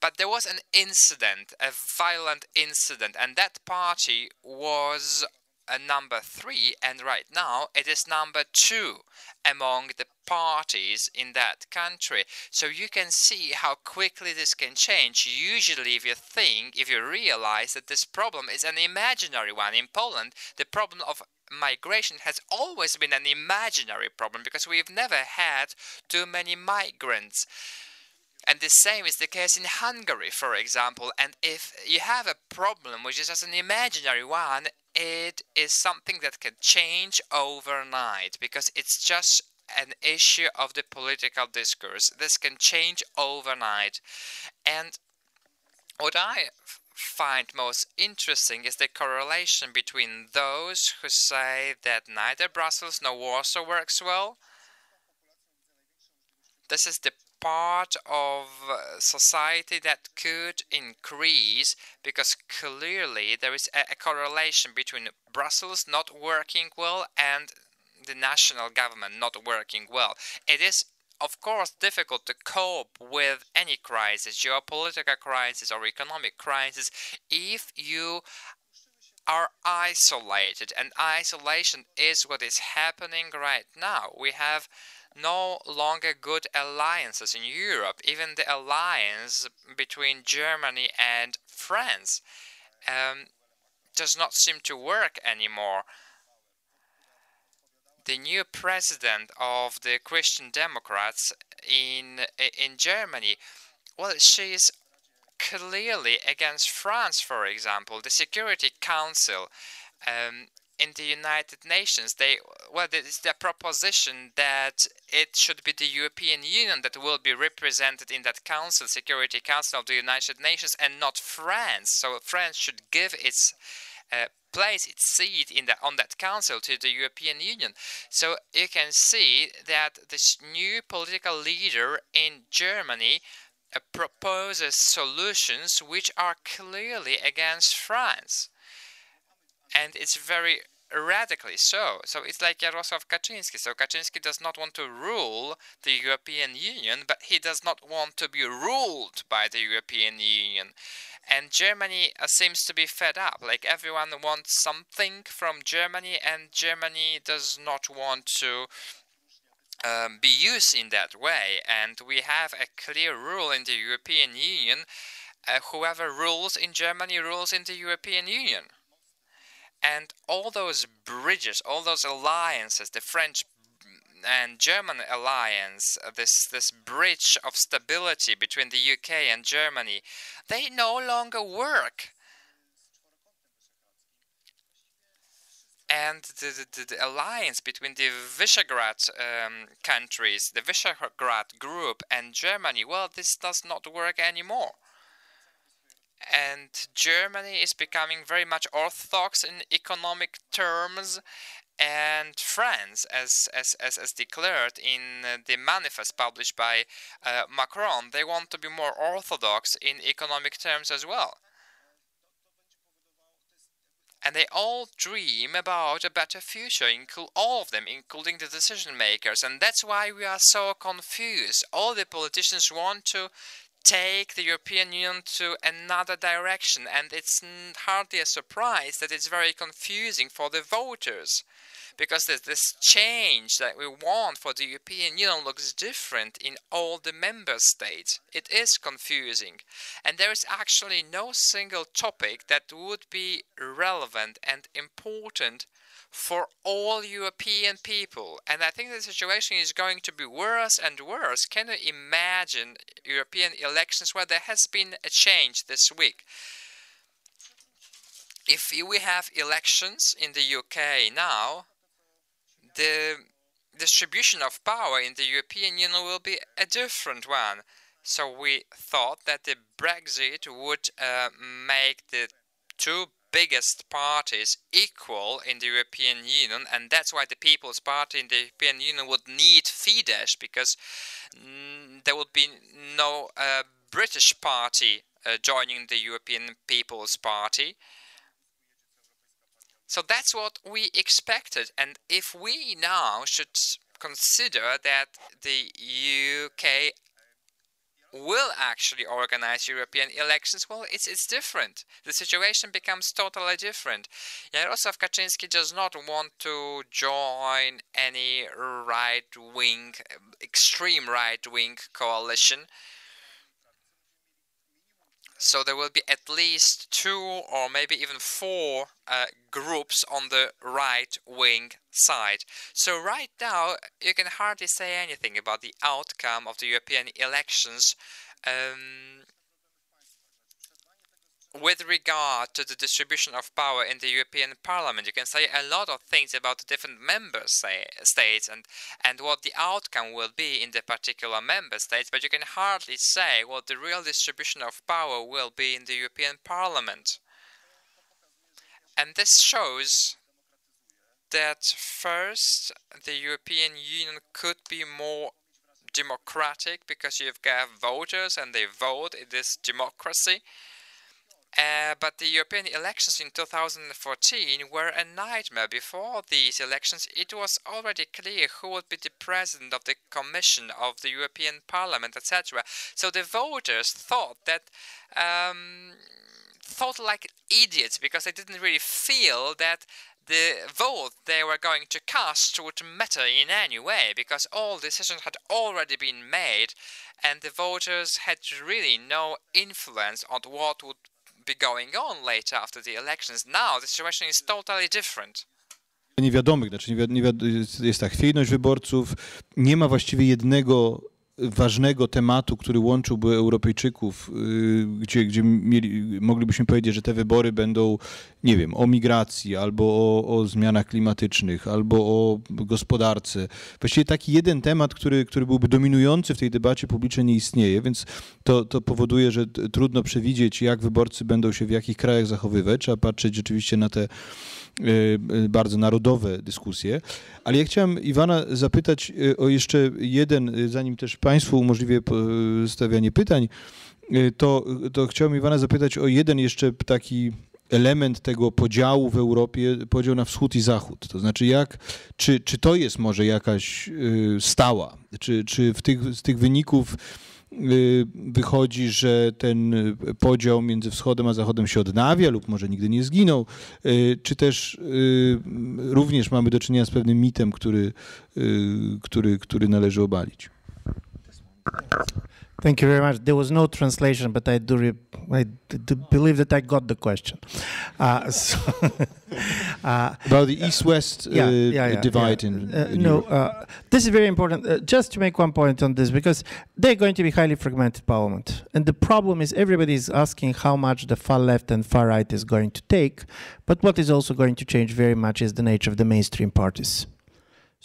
[SPEAKER 4] But there was an incident, a violent incident, and that party was a number three, and right now it is number two among the parties in that country. So you can see how quickly this can change. Usually, if you think, if you realize that this problem is an imaginary one in Poland, the problem of migration has always been an imaginary problem because we've never had too many migrants. And the same is the case in Hungary, for example. And if you have a problem which is just an imaginary one, it is something that can change overnight because it's just an issue of the political discourse. This can change overnight. And what I find most interesting is the correlation between those who say that neither Brussels nor Warsaw works well. This is the part of uh, society that could increase because clearly there is a, a correlation between Brussels not working well and the national government not working well. It is of course difficult to cope with any crisis, geopolitical crisis or economic crisis, if you are isolated. And isolation is what is happening right now. We have no longer good alliances in Europe. Even the alliance between Germany and France um, does not seem to work anymore the new president of the Christian Democrats in in Germany, well, she is clearly against France, for example. The Security Council um, in the United Nations, they well, it's the proposition that it should be the European Union that will be represented in that council, Security Council of the United Nations, and not France. So France should give its uh, place its seat in the, on that council to the European Union. So you can see that this new political leader in Germany uh, proposes solutions which are clearly against France. And it's very radically so. So it's like Jarosław Kaczynski. So Kaczynski does not want to rule the European Union, but he does not want to be ruled by the European Union. And Germany uh, seems to be fed up. Like everyone wants something from Germany, and Germany does not want to um, be used in that way. And we have a clear rule in the European Union uh, whoever rules in Germany rules in the European Union. And all those bridges, all those alliances, the French and German alliance, uh, this this bridge of stability between the UK and Germany, they no longer work. And the, the, the alliance between the Visegrad um, countries, the Visegrad group, and Germany, well, this does not work anymore and Germany is becoming very much orthodox in economic terms and France, as, as, as, as declared in the manifest published by uh, Macron, they want to be more orthodox in economic terms as well. and they all dream about a better future, all of them, including the decision makers. And that's why we are so confused. All the politicians want to take the European Union to another direction, and it's hardly a surprise that it's very confusing for the voters because this change that we want for the European Union looks different in all the member states. It is confusing, and there is actually no single topic that would be relevant and important for all European people. And I think the situation is going to be worse and worse. Can you imagine European elections where there has been a change this week? If we have elections in the UK now, the distribution of power in the European Union will be a different one. So we thought that the Brexit would uh, make the two biggest parties equal in the European Union, and that's why the People's Party in the European Union would need Fidesz because mm, there would be no uh, British party uh, joining the European People's Party. So that's what we expected, and if we now should consider that the UK will actually organize European elections, well, it's, it's different. The situation becomes totally different. Jarosław Kaczynski does not want to join any right wing, extreme right wing coalition. So there will be at least two or maybe even four uh, groups on the right wing side. So right now you can hardly say anything about the outcome of the European elections. Um, with regard to the distribution of power in the European Parliament, you can say a lot of things about the different member say, states and, and what the outcome will be in the particular member states, but you can hardly say what the real distribution of power will be in the European Parliament. And this shows that first the European Union could be more democratic because you've got voters and they vote in this democracy uh, but the European elections in 2014 were a nightmare. Before these elections, it was already clear who would be the president of the Commission of the European Parliament, etc. So the voters thought that. Um, thought like idiots because they didn't really feel that the vote they were going to cast would matter in any way because all decisions had already been made and the voters had really no influence on what would be going on later after the elections. Now the situation is totally different.
[SPEAKER 3] Niewiadomych, znaczy jest, jest ta chwiejność wyborców, nie ma właściwie jednego ważnego tematu, który łączyłby Europejczyków, y, gdzie, gdzie mieli, moglibyśmy powiedzieć, że te wybory będą, nie wiem, o migracji, albo o, o zmianach klimatycznych, albo o gospodarce. Właściwie taki jeden temat, który, który byłby dominujący w tej debacie publicznej nie istnieje, więc to, to powoduje, że trudno przewidzieć, jak wyborcy będą się w jakich krajach zachowywać. Trzeba patrzeć rzeczywiście na te bardzo narodowe dyskusje. Ale ja chciałem Iwana zapytać y, o jeszcze jeden, zanim też Państwu umożliwię stawianie pytań, to, to chciałem Iwana zapytać o jeden jeszcze taki element tego podziału w Europie, podział na wschód i zachód. To znaczy, jak, czy, czy to jest może jakaś stała? Czy, czy w tych, z tych wyników Y, wychodzi, że ten podział między wschodem a zachodem się odnawia lub może nigdy nie zginął, y, czy też y, również mamy do czynienia z pewnym mitem, który, który, który należy obalić.
[SPEAKER 2] Thank you very much. There was no translation, but I do, I do believe that I got the question. Uh, [LAUGHS] so
[SPEAKER 3] uh, About the east-west uh, yeah, yeah, yeah, divide in, uh, in
[SPEAKER 2] No, uh, this is very important. Uh, just to make one point on this, because they're going to be highly fragmented parliament, and the problem is everybody is asking how much the far left and far right is going to take. But what is also going to change very much is the nature of the mainstream parties.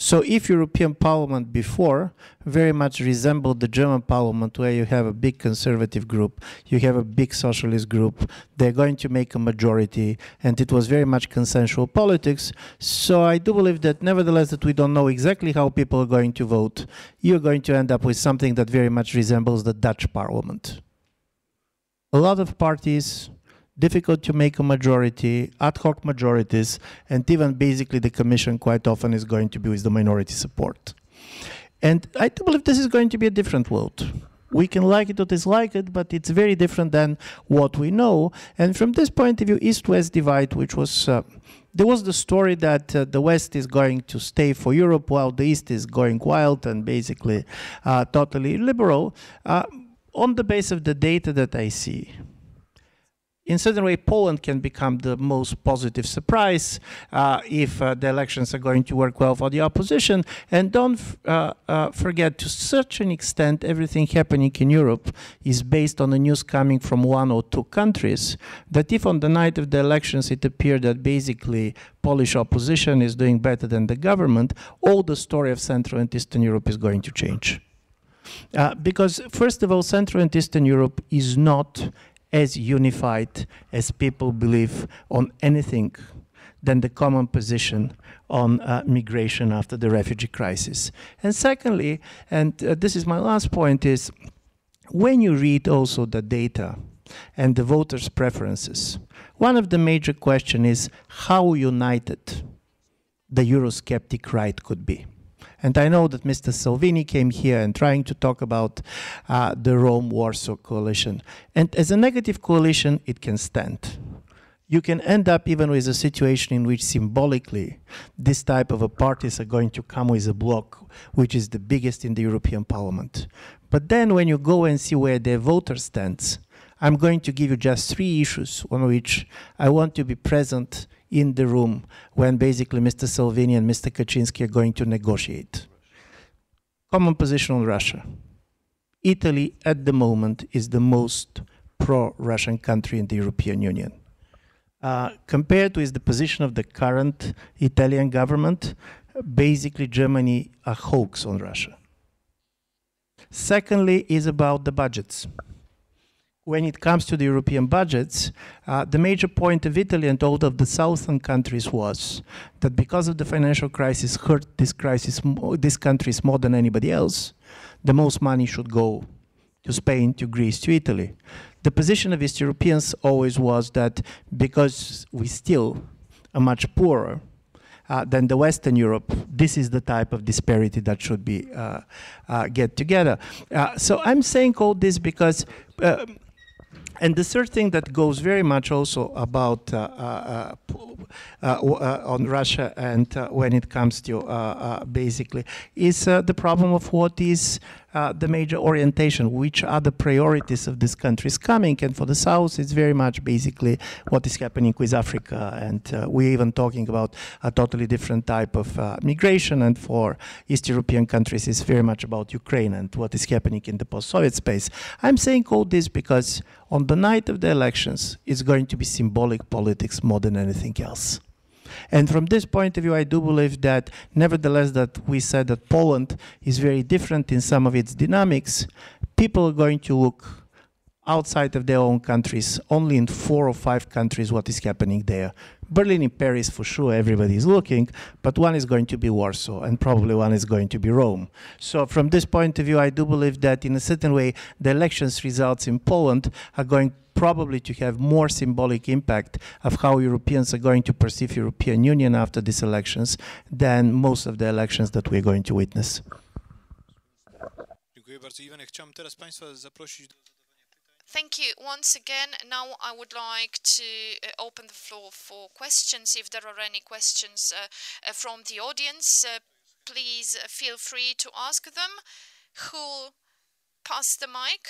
[SPEAKER 2] So if European Parliament before very much resembled the German Parliament where you have a big conservative group, you have a big socialist group, they're going to make a majority and it was very much consensual politics. So I do believe that nevertheless that we don't know exactly how people are going to vote, you're going to end up with something that very much resembles the Dutch Parliament. A lot of parties difficult to make a majority, ad hoc majorities, and even basically the commission quite often is going to be with the minority support. And I do believe this is going to be a different world. We can like it or dislike it, but it's very different than what we know. And from this point of view, East-West divide, which was uh, there was the story that uh, the West is going to stay for Europe while the East is going wild and basically uh, totally liberal. Uh, on the base of the data that I see, in certain way, Poland can become the most positive surprise uh, if uh, the elections are going to work well for the opposition. And don't uh, uh, forget, to such an extent, everything happening in Europe is based on the news coming from one or two countries. That if on the night of the elections it appeared that basically Polish opposition is doing better than the government, all the story of Central and Eastern Europe is going to change. Uh, because first of all, Central and Eastern Europe is not as unified as people believe on anything than the common position on uh, migration after the refugee crisis. And secondly, and uh, this is my last point, is when you read also the data and the voters' preferences, one of the major questions is how united the Eurosceptic right could be. And I know that Mr. Salvini came here and trying to talk about uh, the Rome-Warsaw coalition. And as a negative coalition, it can stand. You can end up even with a situation in which symbolically this type of a parties are going to come with a bloc which is the biggest in the European Parliament. But then when you go and see where their voter stands, I'm going to give you just three issues on which I want to be present in the room when basically Mr. Salvini and Mr. Kaczynski are going to negotiate. Common position on Russia. Italy at the moment is the most pro-Russian country in the European Union. Uh, compared with the position of the current Italian government, basically Germany a hoax on Russia. Secondly is about the budgets when it comes to the European budgets, uh, the major point of Italy and all of the southern countries was that because of the financial crisis hurt this crisis, these countries more than anybody else, the most money should go to Spain, to Greece, to Italy. The position of East Europeans always was that because we still are much poorer uh, than the Western Europe, this is the type of disparity that should be uh, uh get together. Uh, so I'm saying all this because uh, and the third thing that goes very much also about uh, uh, uh, uh on Russia and when it comes to basically is the problem of what is uh, the major orientation, which are the priorities of these countries coming. And for the South, it's very much basically what is happening with Africa. And uh, we're even talking about a totally different type of uh, migration. And for East European countries, it's very much about Ukraine and what is happening in the post-Soviet space. I'm saying all this because on the night of the elections, it's going to be symbolic politics more than anything else. And from this point of view, I do believe that nevertheless that we said that Poland is very different in some of its dynamics, people are going to look outside of their own countries, only in four or five countries what is happening there. Berlin and Paris, for sure, everybody is looking, but one is going to be Warsaw, and probably one is going to be Rome. So from this point of view, I do believe that in a certain way, the elections results in Poland are going probably to have more symbolic impact of how Europeans are going to perceive European Union after these elections than most of the elections that we're going to witness.
[SPEAKER 1] Thank you once again. Now I would like to uh, open the floor for questions. If there are any questions uh, uh, from the audience, uh, please uh, feel free to ask them. Who'll pass the mic?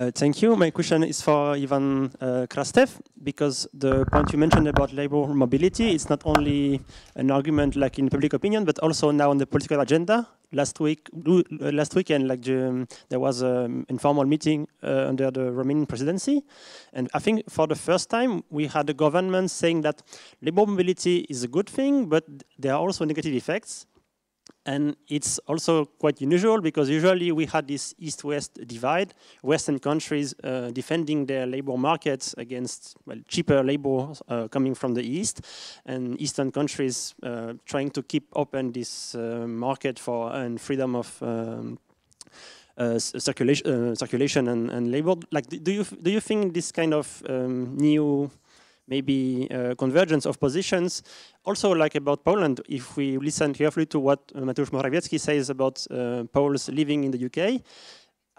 [SPEAKER 5] Uh, thank you. My question is for Ivan uh, Krastev, because the point you mentioned about labor mobility is not only an argument like in public opinion, but also now on the political agenda. Last week, uh, last weekend, like um, there was an informal meeting uh, under the Romanian presidency, and I think for the first time we had the government saying that labor mobility is a good thing, but there are also negative effects. And it's also quite unusual because usually we had this east-west divide, Western countries uh, defending their labor markets against well, cheaper labor uh, coming from the east, and Eastern countries uh, trying to keep open this uh, market for and freedom of um, uh, circulation, uh, circulation and, and labor. Like, do you do you think this kind of um, new maybe uh, convergence of positions. Also, like about Poland, if we listen carefully to what uh, Mateusz Morawiecki says about uh, Poles living in the UK,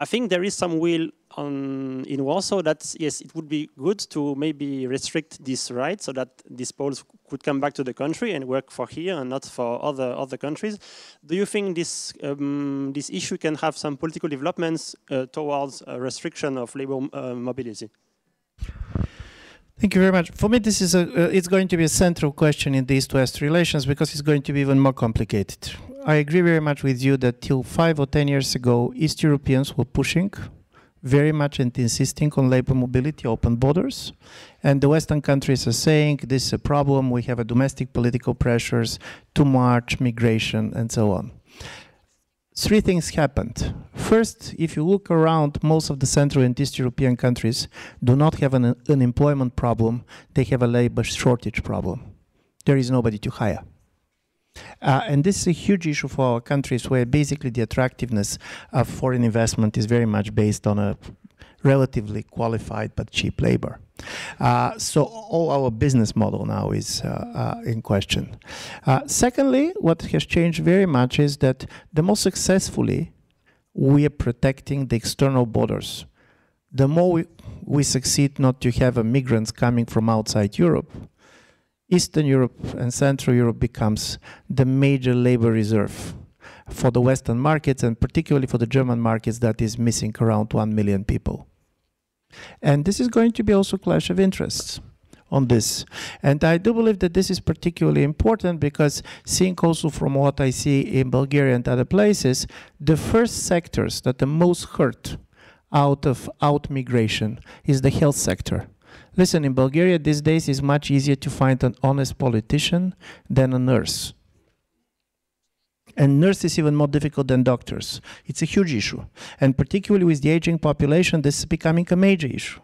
[SPEAKER 5] I think there is some will on, in Warsaw that yes, it would be good to maybe restrict this right so that these Poles could come back to the country and work for here and not for other other countries. Do you think this um, this issue can have some political developments uh, towards a restriction of labor uh, mobility?
[SPEAKER 2] Thank you very much. For me, this is a, uh, it's going to be a central question in the East-West relations because it's going to be even more complicated. I agree very much with you that till five or ten years ago, East Europeans were pushing very much and insisting on labor mobility, open borders. And the Western countries are saying this is a problem, we have a domestic political pressures, too much migration, and so on three things happened. First, if you look around, most of the Central and East European countries do not have an unemployment problem, they have a labor shortage problem. There is nobody to hire. Uh, and this is a huge issue for our countries where basically the attractiveness of foreign investment is very much based on a relatively qualified but cheap labor. Uh, so all our business model now is uh, uh, in question. Uh, secondly, what has changed very much is that the more successfully we are protecting the external borders, the more we, we succeed not to have migrants coming from outside Europe, Eastern Europe and Central Europe becomes the major labor reserve for the Western markets and particularly for the German markets that is missing around 1 million people. And this is going to be also clash of interests on this. And I do believe that this is particularly important because seeing also from what I see in Bulgaria and other places, the first sectors that the most hurt out of out migration is the health sector. Listen, in Bulgaria these days it's much easier to find an honest politician than a nurse and nurses even more difficult than doctors. It's a huge issue. And particularly with the aging population, this is becoming a major issue.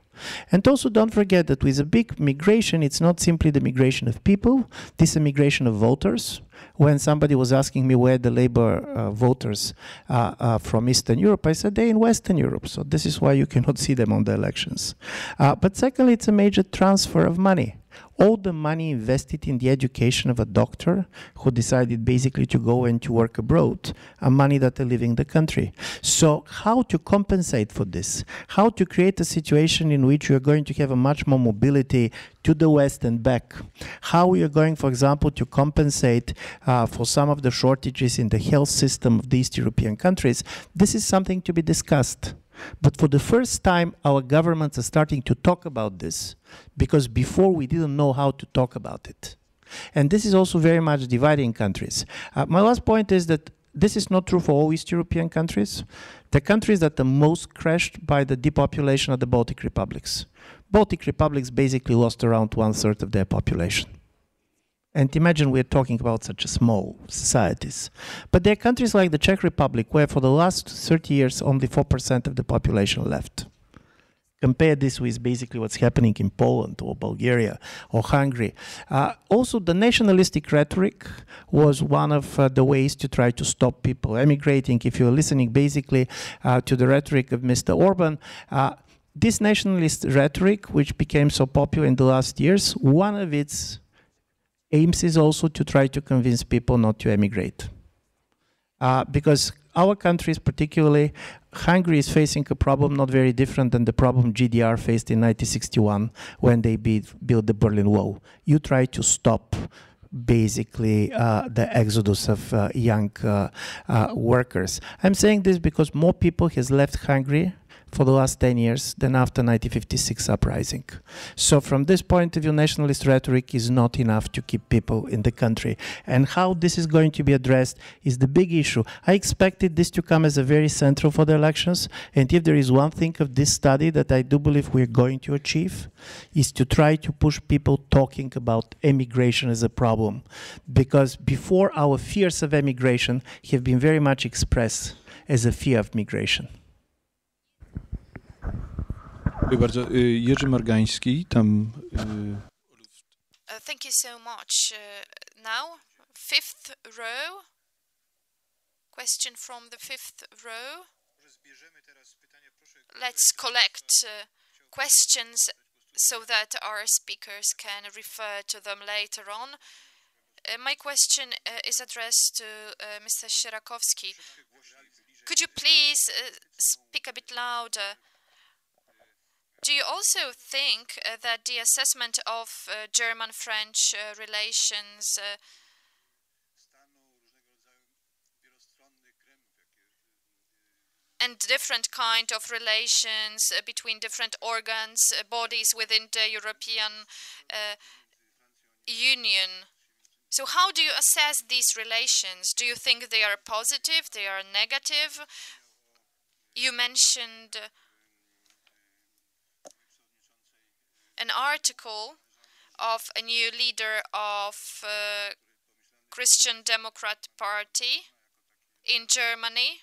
[SPEAKER 2] And also don't forget that with a big migration, it's not simply the migration of people, this is a migration of voters. When somebody was asking me where the labor uh, voters uh, uh, from Eastern Europe, I said they're in Western Europe. So this is why you cannot [LAUGHS] see them on the elections. Uh, but secondly, it's a major transfer of money all the money invested in the education of a doctor who decided basically to go and to work abroad are money that are leaving the country. So how to compensate for this? How to create a situation in which you are going to have a much more mobility to the west and back? How we are going, for example, to compensate uh, for some of the shortages in the health system of the East European countries? This is something to be discussed. But for the first time, our governments are starting to talk about this because before we didn't know how to talk about it. And this is also very much dividing countries. Uh, my last point is that this is not true for all East European countries. The countries that are most crushed by the depopulation are the Baltic republics. Baltic republics basically lost around one third of their population. And imagine we're talking about such a small societies. But there are countries like the Czech Republic where for the last 30 years only 4% of the population left. Compare this with basically what's happening in Poland or Bulgaria or Hungary. Uh, also, the nationalistic rhetoric was one of uh, the ways to try to stop people emigrating. If you're listening basically uh, to the rhetoric of Mr. Orban, uh, this nationalist rhetoric, which became so popular in the last years, one of its aims is also to try to convince people not to emigrate. Uh, because our countries, particularly Hungary, is facing a problem not very different than the problem GDR faced in 1961 when they built the Berlin Wall. You try to stop basically uh, the exodus of uh, young uh, uh, workers. I'm saying this because more people has left Hungary for the last 10 years than after 1956 uprising. So from this point of view, nationalist rhetoric is not enough to keep people in the country. And how this is going to be addressed is the big issue. I expected this to come as a very central for the elections. And if there is one thing of this study that I do believe we're going to achieve, is to try to push people talking about emigration as a problem. Because before our fears of emigration have been very much expressed as a fear of migration.
[SPEAKER 3] Dziękuję bardzo. Jerzy Margański, tam...
[SPEAKER 1] Uh, thank you so much. Uh, now, fifth row. Question from the fifth row. let's collect uh, questions so that our speakers can refer to them later on. My question is addressed to Mr. Sierakowski. Could you please speak a bit louder? Do you also think uh, that the assessment of uh, German-French relations and different kind of relations uh, between different organs, uh, bodies within the European uh, Union. So how do you assess these relations? Do you think they are positive, they are negative? You mentioned an article of a new leader of uh, Christian Democrat Party in Germany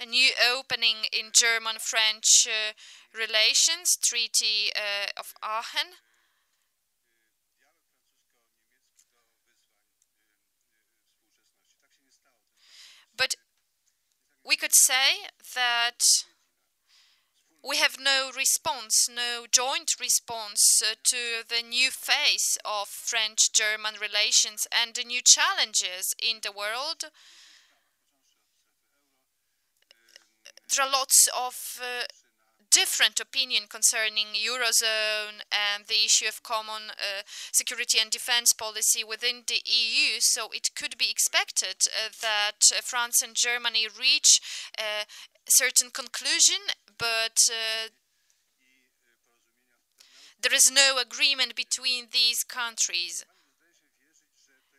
[SPEAKER 1] a new opening in German French uh, relations, Treaty uh, of Aachen. But we could say that we have no response, no joint response uh, to the new phase of French German relations and the new challenges in the world. there are lots of uh, different opinion concerning eurozone and the issue of common uh, security and defense policy within the EU so it could be expected uh, that uh, France and Germany reach a certain conclusion but uh, there is no agreement between these countries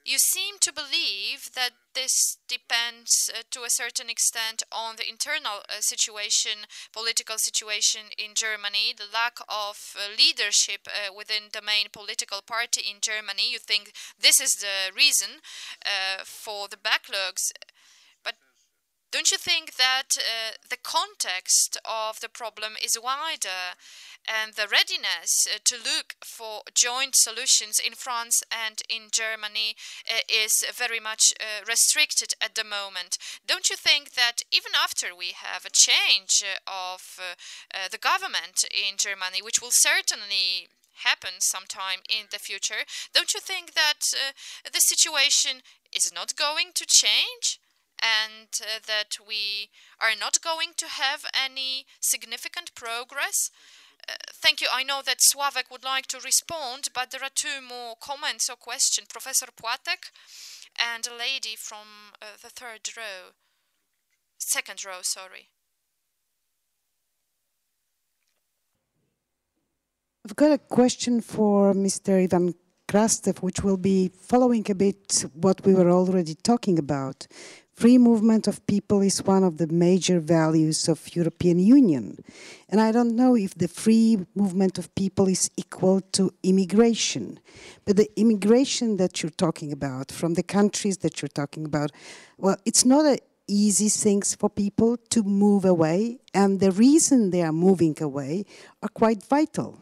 [SPEAKER 1] you seem to believe that this depends uh, to a certain extent on the internal uh, situation, political situation in Germany, the lack of uh, leadership uh, within the main political party in Germany. You think this is the reason uh, for the backlogs don't you think that uh, the context of the problem is wider and the readiness uh, to look for joint solutions in France and in Germany uh, is very much uh, restricted at the moment? Don't you think that even after we have a change uh, of uh, the government in Germany, which will certainly happen sometime in the future, don't you think that the situation is not going to change? And uh, that we are not going to have any significant progress. Uh, thank you. I know that Sławek would like to respond, but there are two more comments or questions. Professor Płatek and a lady from uh, the third row, second row, sorry.
[SPEAKER 6] I've got a question for Mr. Ivan Krastev, which will be following a bit what we were already talking about. Free movement of people is one of the major values of European Union. And I don't know if the free movement of people is equal to immigration. But the immigration that you're talking about from the countries that you're talking about, well, it's not a easy things for people to move away and the reason they are moving away are quite vital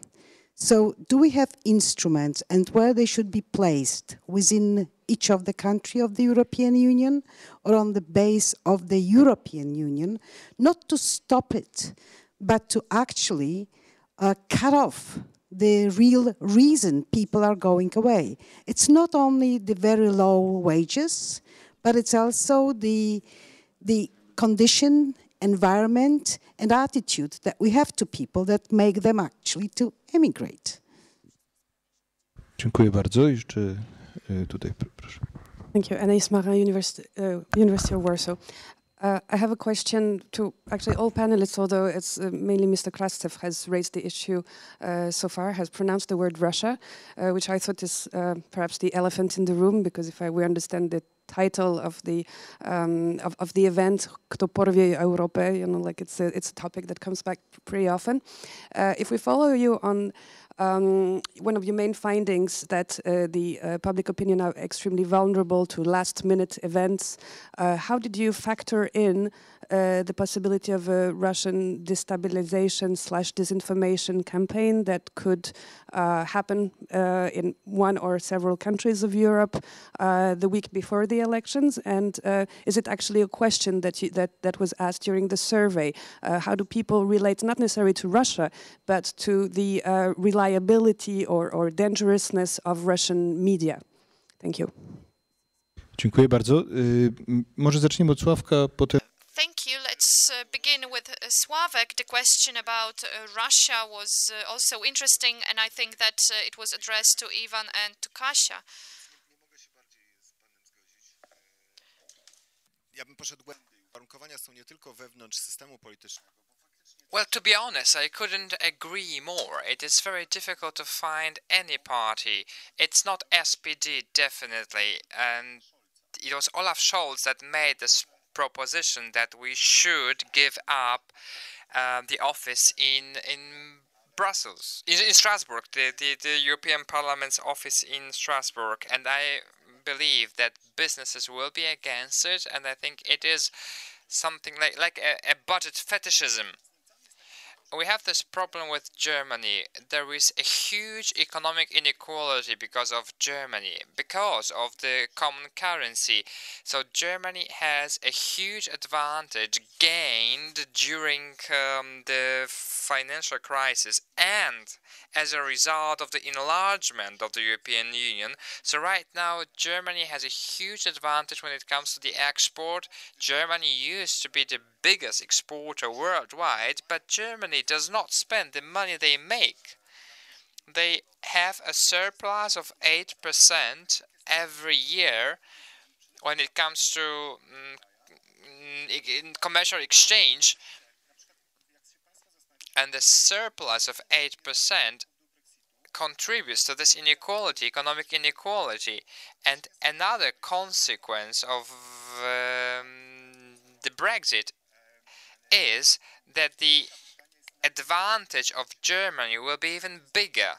[SPEAKER 6] so do we have instruments and where they should be placed within each of the country of the European Union or on the base of the European Union, not to stop it, but to actually uh, cut off the real reason people are going away. It's not only the very low wages, but it's also the, the condition environment and attitude that we have to people that make them actually to emigrate.
[SPEAKER 3] Dziękuję bardzo. Jeszcze
[SPEAKER 7] Thank you. Anais Mara, University, University of Warsaw. Uh, I have a question to actually all panelists, although it's uh, mainly Mr. Krastev has raised the issue uh, so far, has pronounced the word Russia, uh, which I thought is uh, perhaps the elephant in the room, because if I, we understand the title of the um, of, of the event Kto porwie Europę you know like it's a, it's a topic that comes back pretty often uh, if we follow you on um, one of your main findings that uh, the uh, public opinion are extremely vulnerable to last-minute events. Uh, how did you factor in uh, the possibility of a Russian destabilization slash disinformation campaign that could uh, happen uh, in one or several countries of Europe the week before the elections? And is it actually a question that you, that that was asked during the survey? how do people relate not necessarily to Russia, but to the reliability or, or dangerousness of Russian media? Thank you.
[SPEAKER 3] Dziękuję bardzo. może zaczniemy od Sławka, potem...
[SPEAKER 1] Thank you. Let's uh, begin with uh, Sławek. The question about uh, Russia was uh, also interesting, and I think that uh, it was addressed to Ivan and to Kasia.
[SPEAKER 8] Ja bym poszedł Warunkowania są nie tylko wewnątrz systemu politycznego.
[SPEAKER 4] Well, to be honest, I couldn't agree more. It is very difficult to find any party. It's not SPD, definitely. And it was Olaf Scholz that made this proposition that we should give up uh, the office in in Brussels, in, in Strasbourg, the, the, the European Parliament's office in Strasbourg, and I believe that businesses will be against it, and I think it is something like like a, a budget fetishism we have this problem with Germany. There is a huge economic inequality because of Germany, because of the common currency. So Germany has a huge advantage gained during um, the financial crisis and as a result of the enlargement of the European Union. So right now Germany has a huge advantage when it comes to the export. Germany used to be the biggest exporter worldwide, but Germany does not spend the money they make. They have a surplus of 8% every year when it comes to mm, mm commercial exchange and the surplus of 8% contributes to this inequality, economic inequality. And another consequence of um, the Brexit is that the advantage of Germany will be even bigger.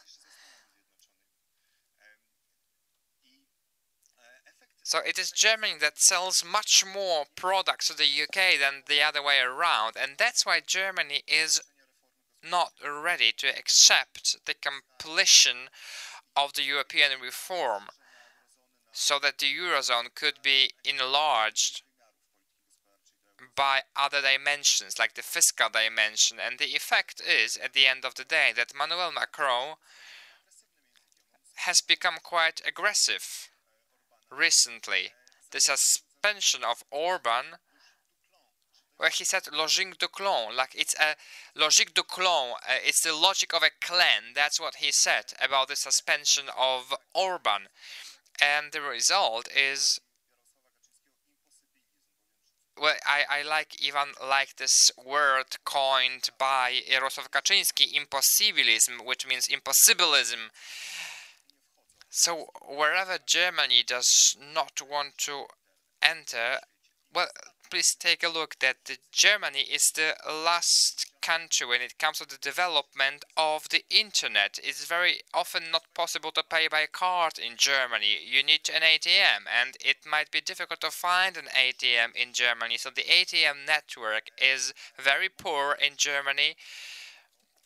[SPEAKER 4] So it is Germany that sells much more products to the UK than the other way around, and that's why Germany is not ready to accept the completion of the European reform so that the Eurozone could be enlarged by other dimensions, like the fiscal dimension. And the effect is, at the end of the day, that Manuel Macron has become quite aggressive recently. The suspension of Orban where he said logique de clan, like it's a logique de clan, uh, it's the logic of a clan. That's what he said about the suspension of Orban, and the result is. Well, I, I like even like this word coined by Jarosław Kaczynski, impossibilism, which means impossibilism. So wherever Germany does not want to enter, well, please take a look that Germany is the last country when it comes to the development of the internet. It's very often not possible to pay by card in Germany. You need an ATM and it might be difficult to find an ATM in Germany. So the ATM network is very poor in Germany.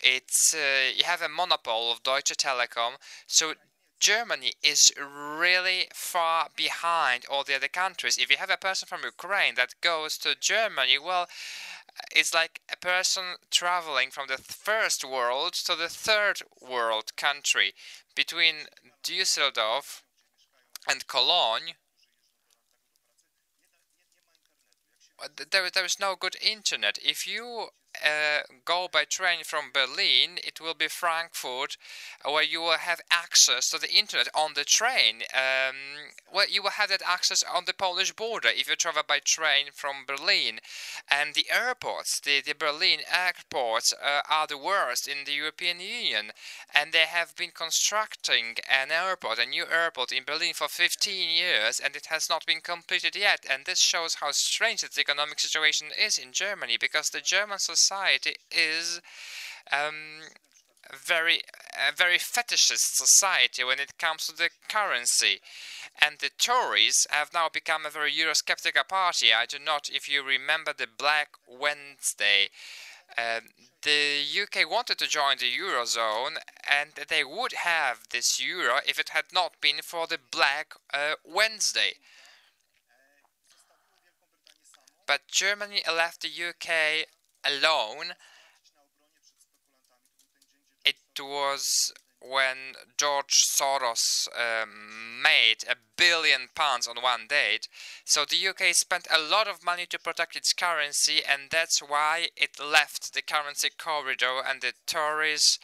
[SPEAKER 4] It's uh, you have a monopoly of Deutsche Telekom. So Germany is really far behind all the other countries. If you have a person from Ukraine that goes to Germany, well, it's like a person traveling from the first world to the third world country. Between Düsseldorf and Cologne, uh, there, there is no good internet. If you uh, go by train from Berlin, it will be Frankfurt, uh, where you will have access to the internet on the train. Um, well, you will have that access on the Polish border if you travel by train from Berlin. And the airports, the, the Berlin airports, uh, are the worst in the European Union. And they have been constructing an airport, a new airport in Berlin for 15 years, and it has not been completed yet. And this shows how strange the economic situation is in Germany, because the German society society is um, very a very fetishist society when it comes to the currency. And the Tories have now become a very Eurosceptic party. I do not, if you remember the Black Wednesday, um, the UK wanted to join the Eurozone and they would have this euro if it had not been for the Black uh, Wednesday. But Germany left the UK alone. It was when George Soros um, made a billion pounds on one date. So the UK spent a lot of money to protect its currency, and that's why it left the currency corridor. And the Tories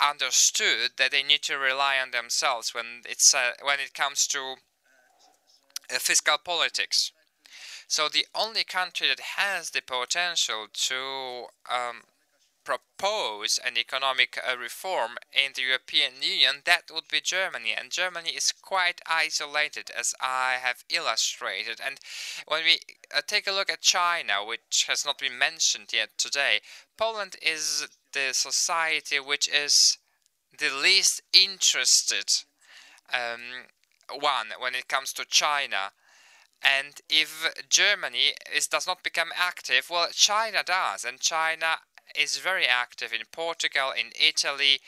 [SPEAKER 4] understood that they need to rely on themselves when it's uh, when it comes to uh, fiscal politics. So the only country that has the potential to um, propose an economic uh, reform in the European Union, that would be Germany. And Germany is quite isolated, as I have illustrated. And when we uh, take a look at China, which has not been mentioned yet today, Poland is the society which is the least interested um, one when it comes to China. And if Germany is, does not become active, well, China does, and China is very active in Portugal, in Italy.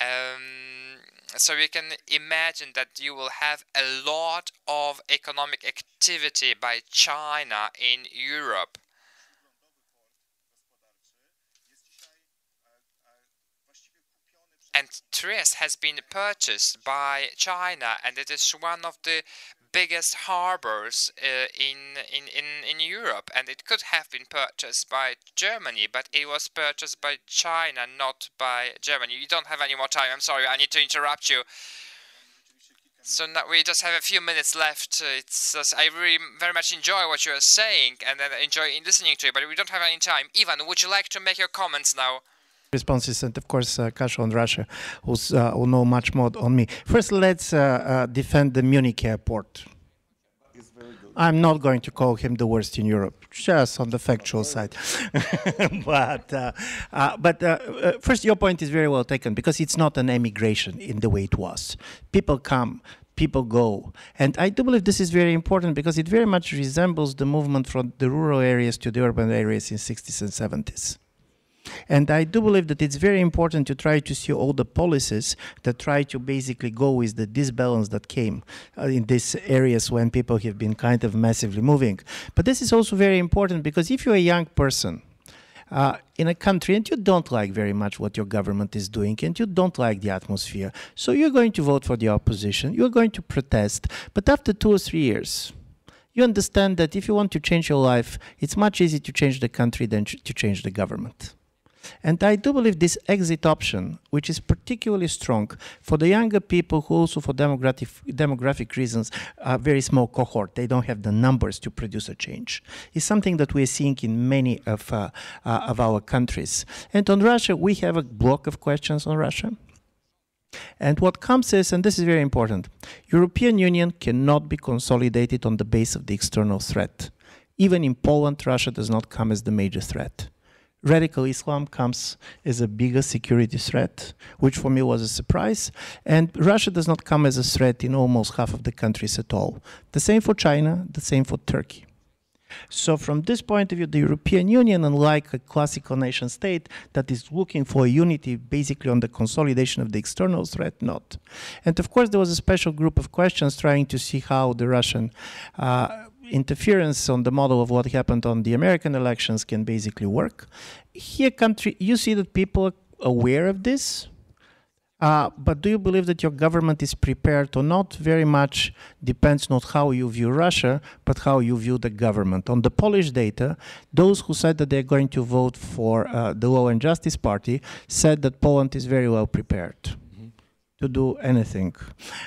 [SPEAKER 4] Um, so you can imagine that you will have a lot of economic activity by China in Europe. And Trieste has been purchased by China, and it is one of the biggest harbors uh, in, in, in, in Europe, and it could have been purchased by Germany, but it was purchased by China, not by Germany. You don't have any more time. I'm sorry, I need to interrupt you. So now we just have a few minutes left. It's just, I really very much enjoy what you are saying and I enjoy listening to you, but we don't have any time. Ivan, would you like to make your comments now?
[SPEAKER 2] Responses and of course uh, Kasia Russia who's, uh, who know much more on me. First let's uh, uh defend the Munich airport. I'm not going to call him the worst in Europe, just on the factual side. [LAUGHS] but uh, uh, but first, your point is very well taken because it's not an emigration in the way it was. People come, people go. And I do believe this is very important because it very much resembles the movement from the rural areas to the urban areas in 60s and 70s. And I do believe that it's very important to try to see all the policies that try to basically go with the disbalance that came uh, in these areas when people have been kind of massively moving. But this is also very important because if you're a young person, uh, in a country and you don't like very much what your government is doing and you don't like the atmosphere. So you're going to vote for the opposition, you're going to protest, but after two or three years, you understand that if you want to change your life, it's much easier to change the country than to change the government. And I do believe this exit option, which is particularly strong for the younger people who also for demographic, demographic reasons are very small cohort, they don't have the numbers to produce a change, is something that we're seeing in many of, uh, uh, of our countries. And on Russia, we have a block of questions on Russia. And what comes is, and this is very important, European Union cannot be consolidated on the base of the external threat. Even in Poland, Russia does not come as the major threat radical Islam comes as a bigger security threat, which for me was a surprise. And Russia does not come as a threat in almost half of the countries at all. The same for China, the same for Turkey. So from this point of view, the European Union, unlike a classical nation state that is looking for unity basically on the consolidation of the external threat, not. And of course, there was a special group of questions trying to see how the Russian uh, interference on the model of what happened on the American elections can basically work. Here, country, you see that people are aware of this, uh, but do you believe that your government is prepared or not? Very much depends not how you view Russia, but how you view the government. On the Polish data, those who said that they're going to vote for uh, the Law and Justice Party said that Poland is very well prepared to do anything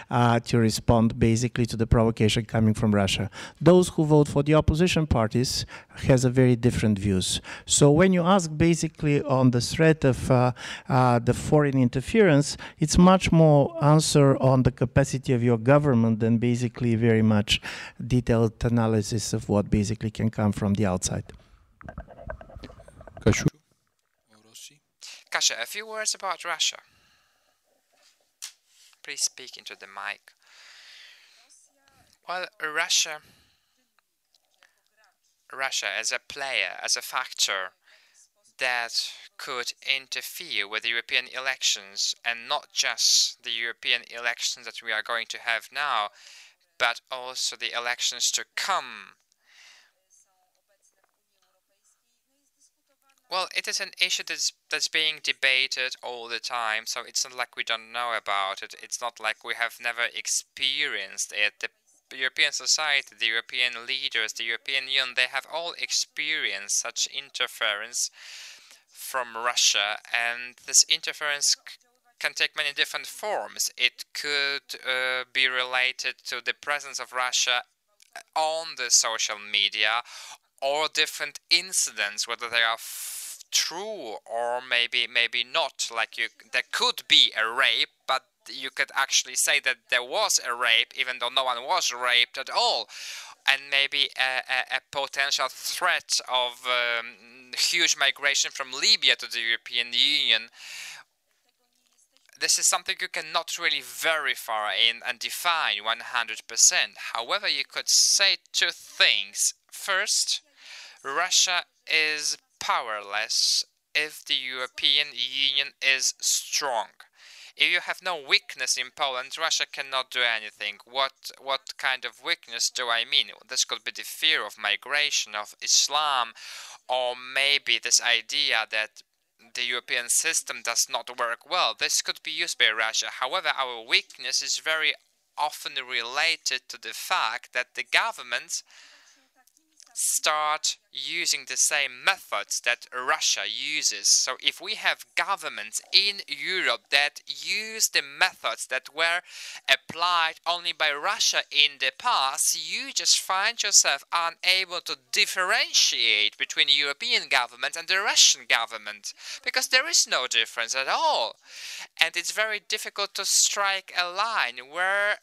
[SPEAKER 2] uh, to respond basically to the provocation coming from Russia. Those who vote for the opposition parties has a very different views. So when you ask basically on the threat of uh, uh, the foreign interference, it's much more answer on the capacity of your government than basically very much detailed analysis of what basically can come from the outside.
[SPEAKER 4] Kasia, a few words about Russia. Please speak into the mic. Well, Russia, Russia as a player, as a factor that could interfere with the European elections, and not just the European elections that we are going to have now, but also the elections to come. Well, it is an issue that's, that's being debated all the time, so it's not like we don't know about it. It's not like we have never experienced it. The European society, the European leaders, the European Union, they have all experienced such interference from Russia, and this interference can take many different forms. It could uh, be related to the presence of Russia on the social media or different incidents, whether they are true or maybe maybe not. Like you, there could be a rape, but you could actually say that there was a rape, even though no one was raped at all. And maybe a, a, a potential threat of um, huge migration from Libya to the European Union this is something you cannot really verify in and define 100%. However, you could say two things. First, Russia is powerless if the European Union is strong. If you have no weakness in Poland, Russia cannot do anything. What what kind of weakness do I mean? This could be the fear of migration of Islam, or maybe this idea that the European system does not work well. This could be used by Russia. However, our weakness is very often related to the fact that the governments start using the same methods that Russia uses. So if we have governments in Europe that use the methods that were applied only by Russia in the past, you just find yourself unable to differentiate between European government and the Russian government because there is no difference at all. And it's very difficult to strike a line where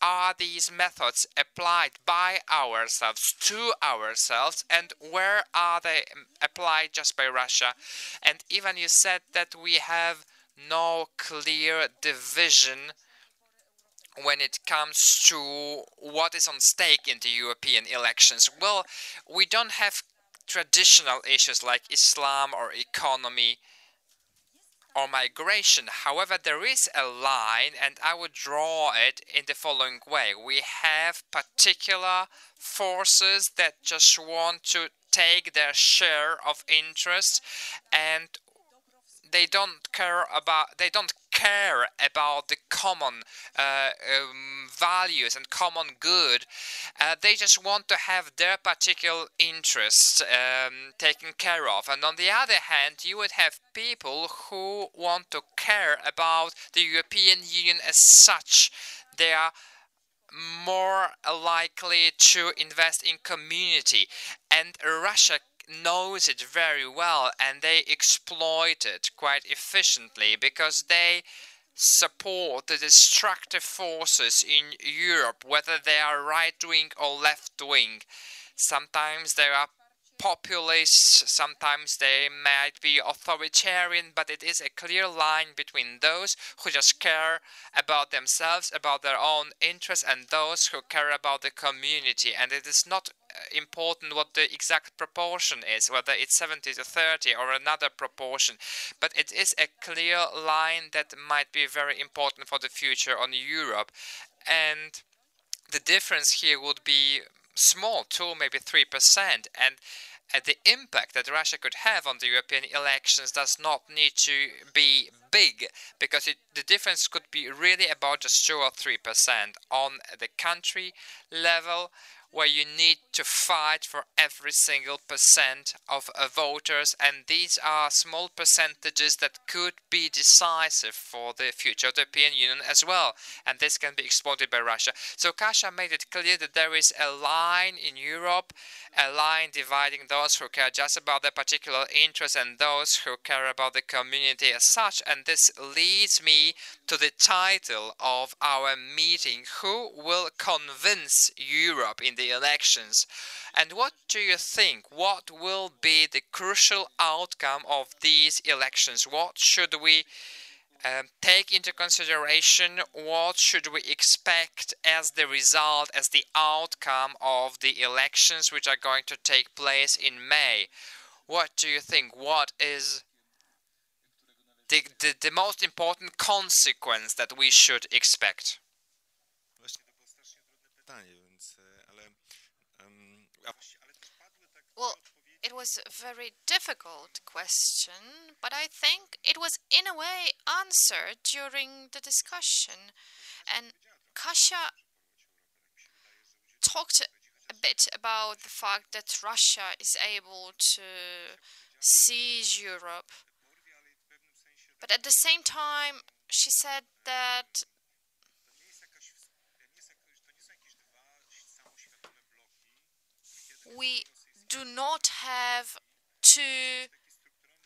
[SPEAKER 4] are these methods applied by ourselves to ourselves and where are they applied just by Russia? And even you said that we have no clear division when it comes to what is on stake in the European elections. Well, we don't have traditional issues like Islam or economy or migration. However, there is a line, and I would draw it in the following way. We have particular forces that just want to take their share of interest and they don't care about they don't care about the common uh, um, values and common good. Uh, they just want to have their particular interests um, taken care of. And on the other hand, you would have people who want to care about the European Union as such. They are more likely to invest in community and Russia knows it very well and they exploit it quite efficiently because they support the destructive forces in Europe, whether they are right wing or left wing. Sometimes there are populists, sometimes they might be authoritarian, but it is a clear line between those who just care about themselves, about their own interests, and those who care about the community. And it is not uh, important what the exact proportion is, whether it's 70 to 30 or another proportion, but it is a clear line that might be very important for the future on Europe. And the difference here would be small, 2 maybe 3%. And the impact that Russia could have on the European elections does not need to be big because it, the difference could be really about just 2 or 3% on the country level where you need to fight for every single percent of uh, voters, and these are small percentages that could be decisive for the future of the European Union as well, and this can be exploited by Russia. So Kasia made it clear that there is a line in Europe, a line dividing those who care just about their particular interests and those who care about the community as such, and this leads me to the title of our meeting, Who Will Convince Europe in the the And what do you think? What will be the crucial outcome of these elections? What should we um, take into consideration what should we expect as the result, as the outcome of the elections which are going to take place in May. What do you think? What is the, the, the most important consequence that we should expect?
[SPEAKER 1] Well, it was a very difficult question, but I think it was in a way answered during the discussion. And Kasia talked a bit about the fact that Russia is able to seize Europe. But at the same time, she said that we do not have two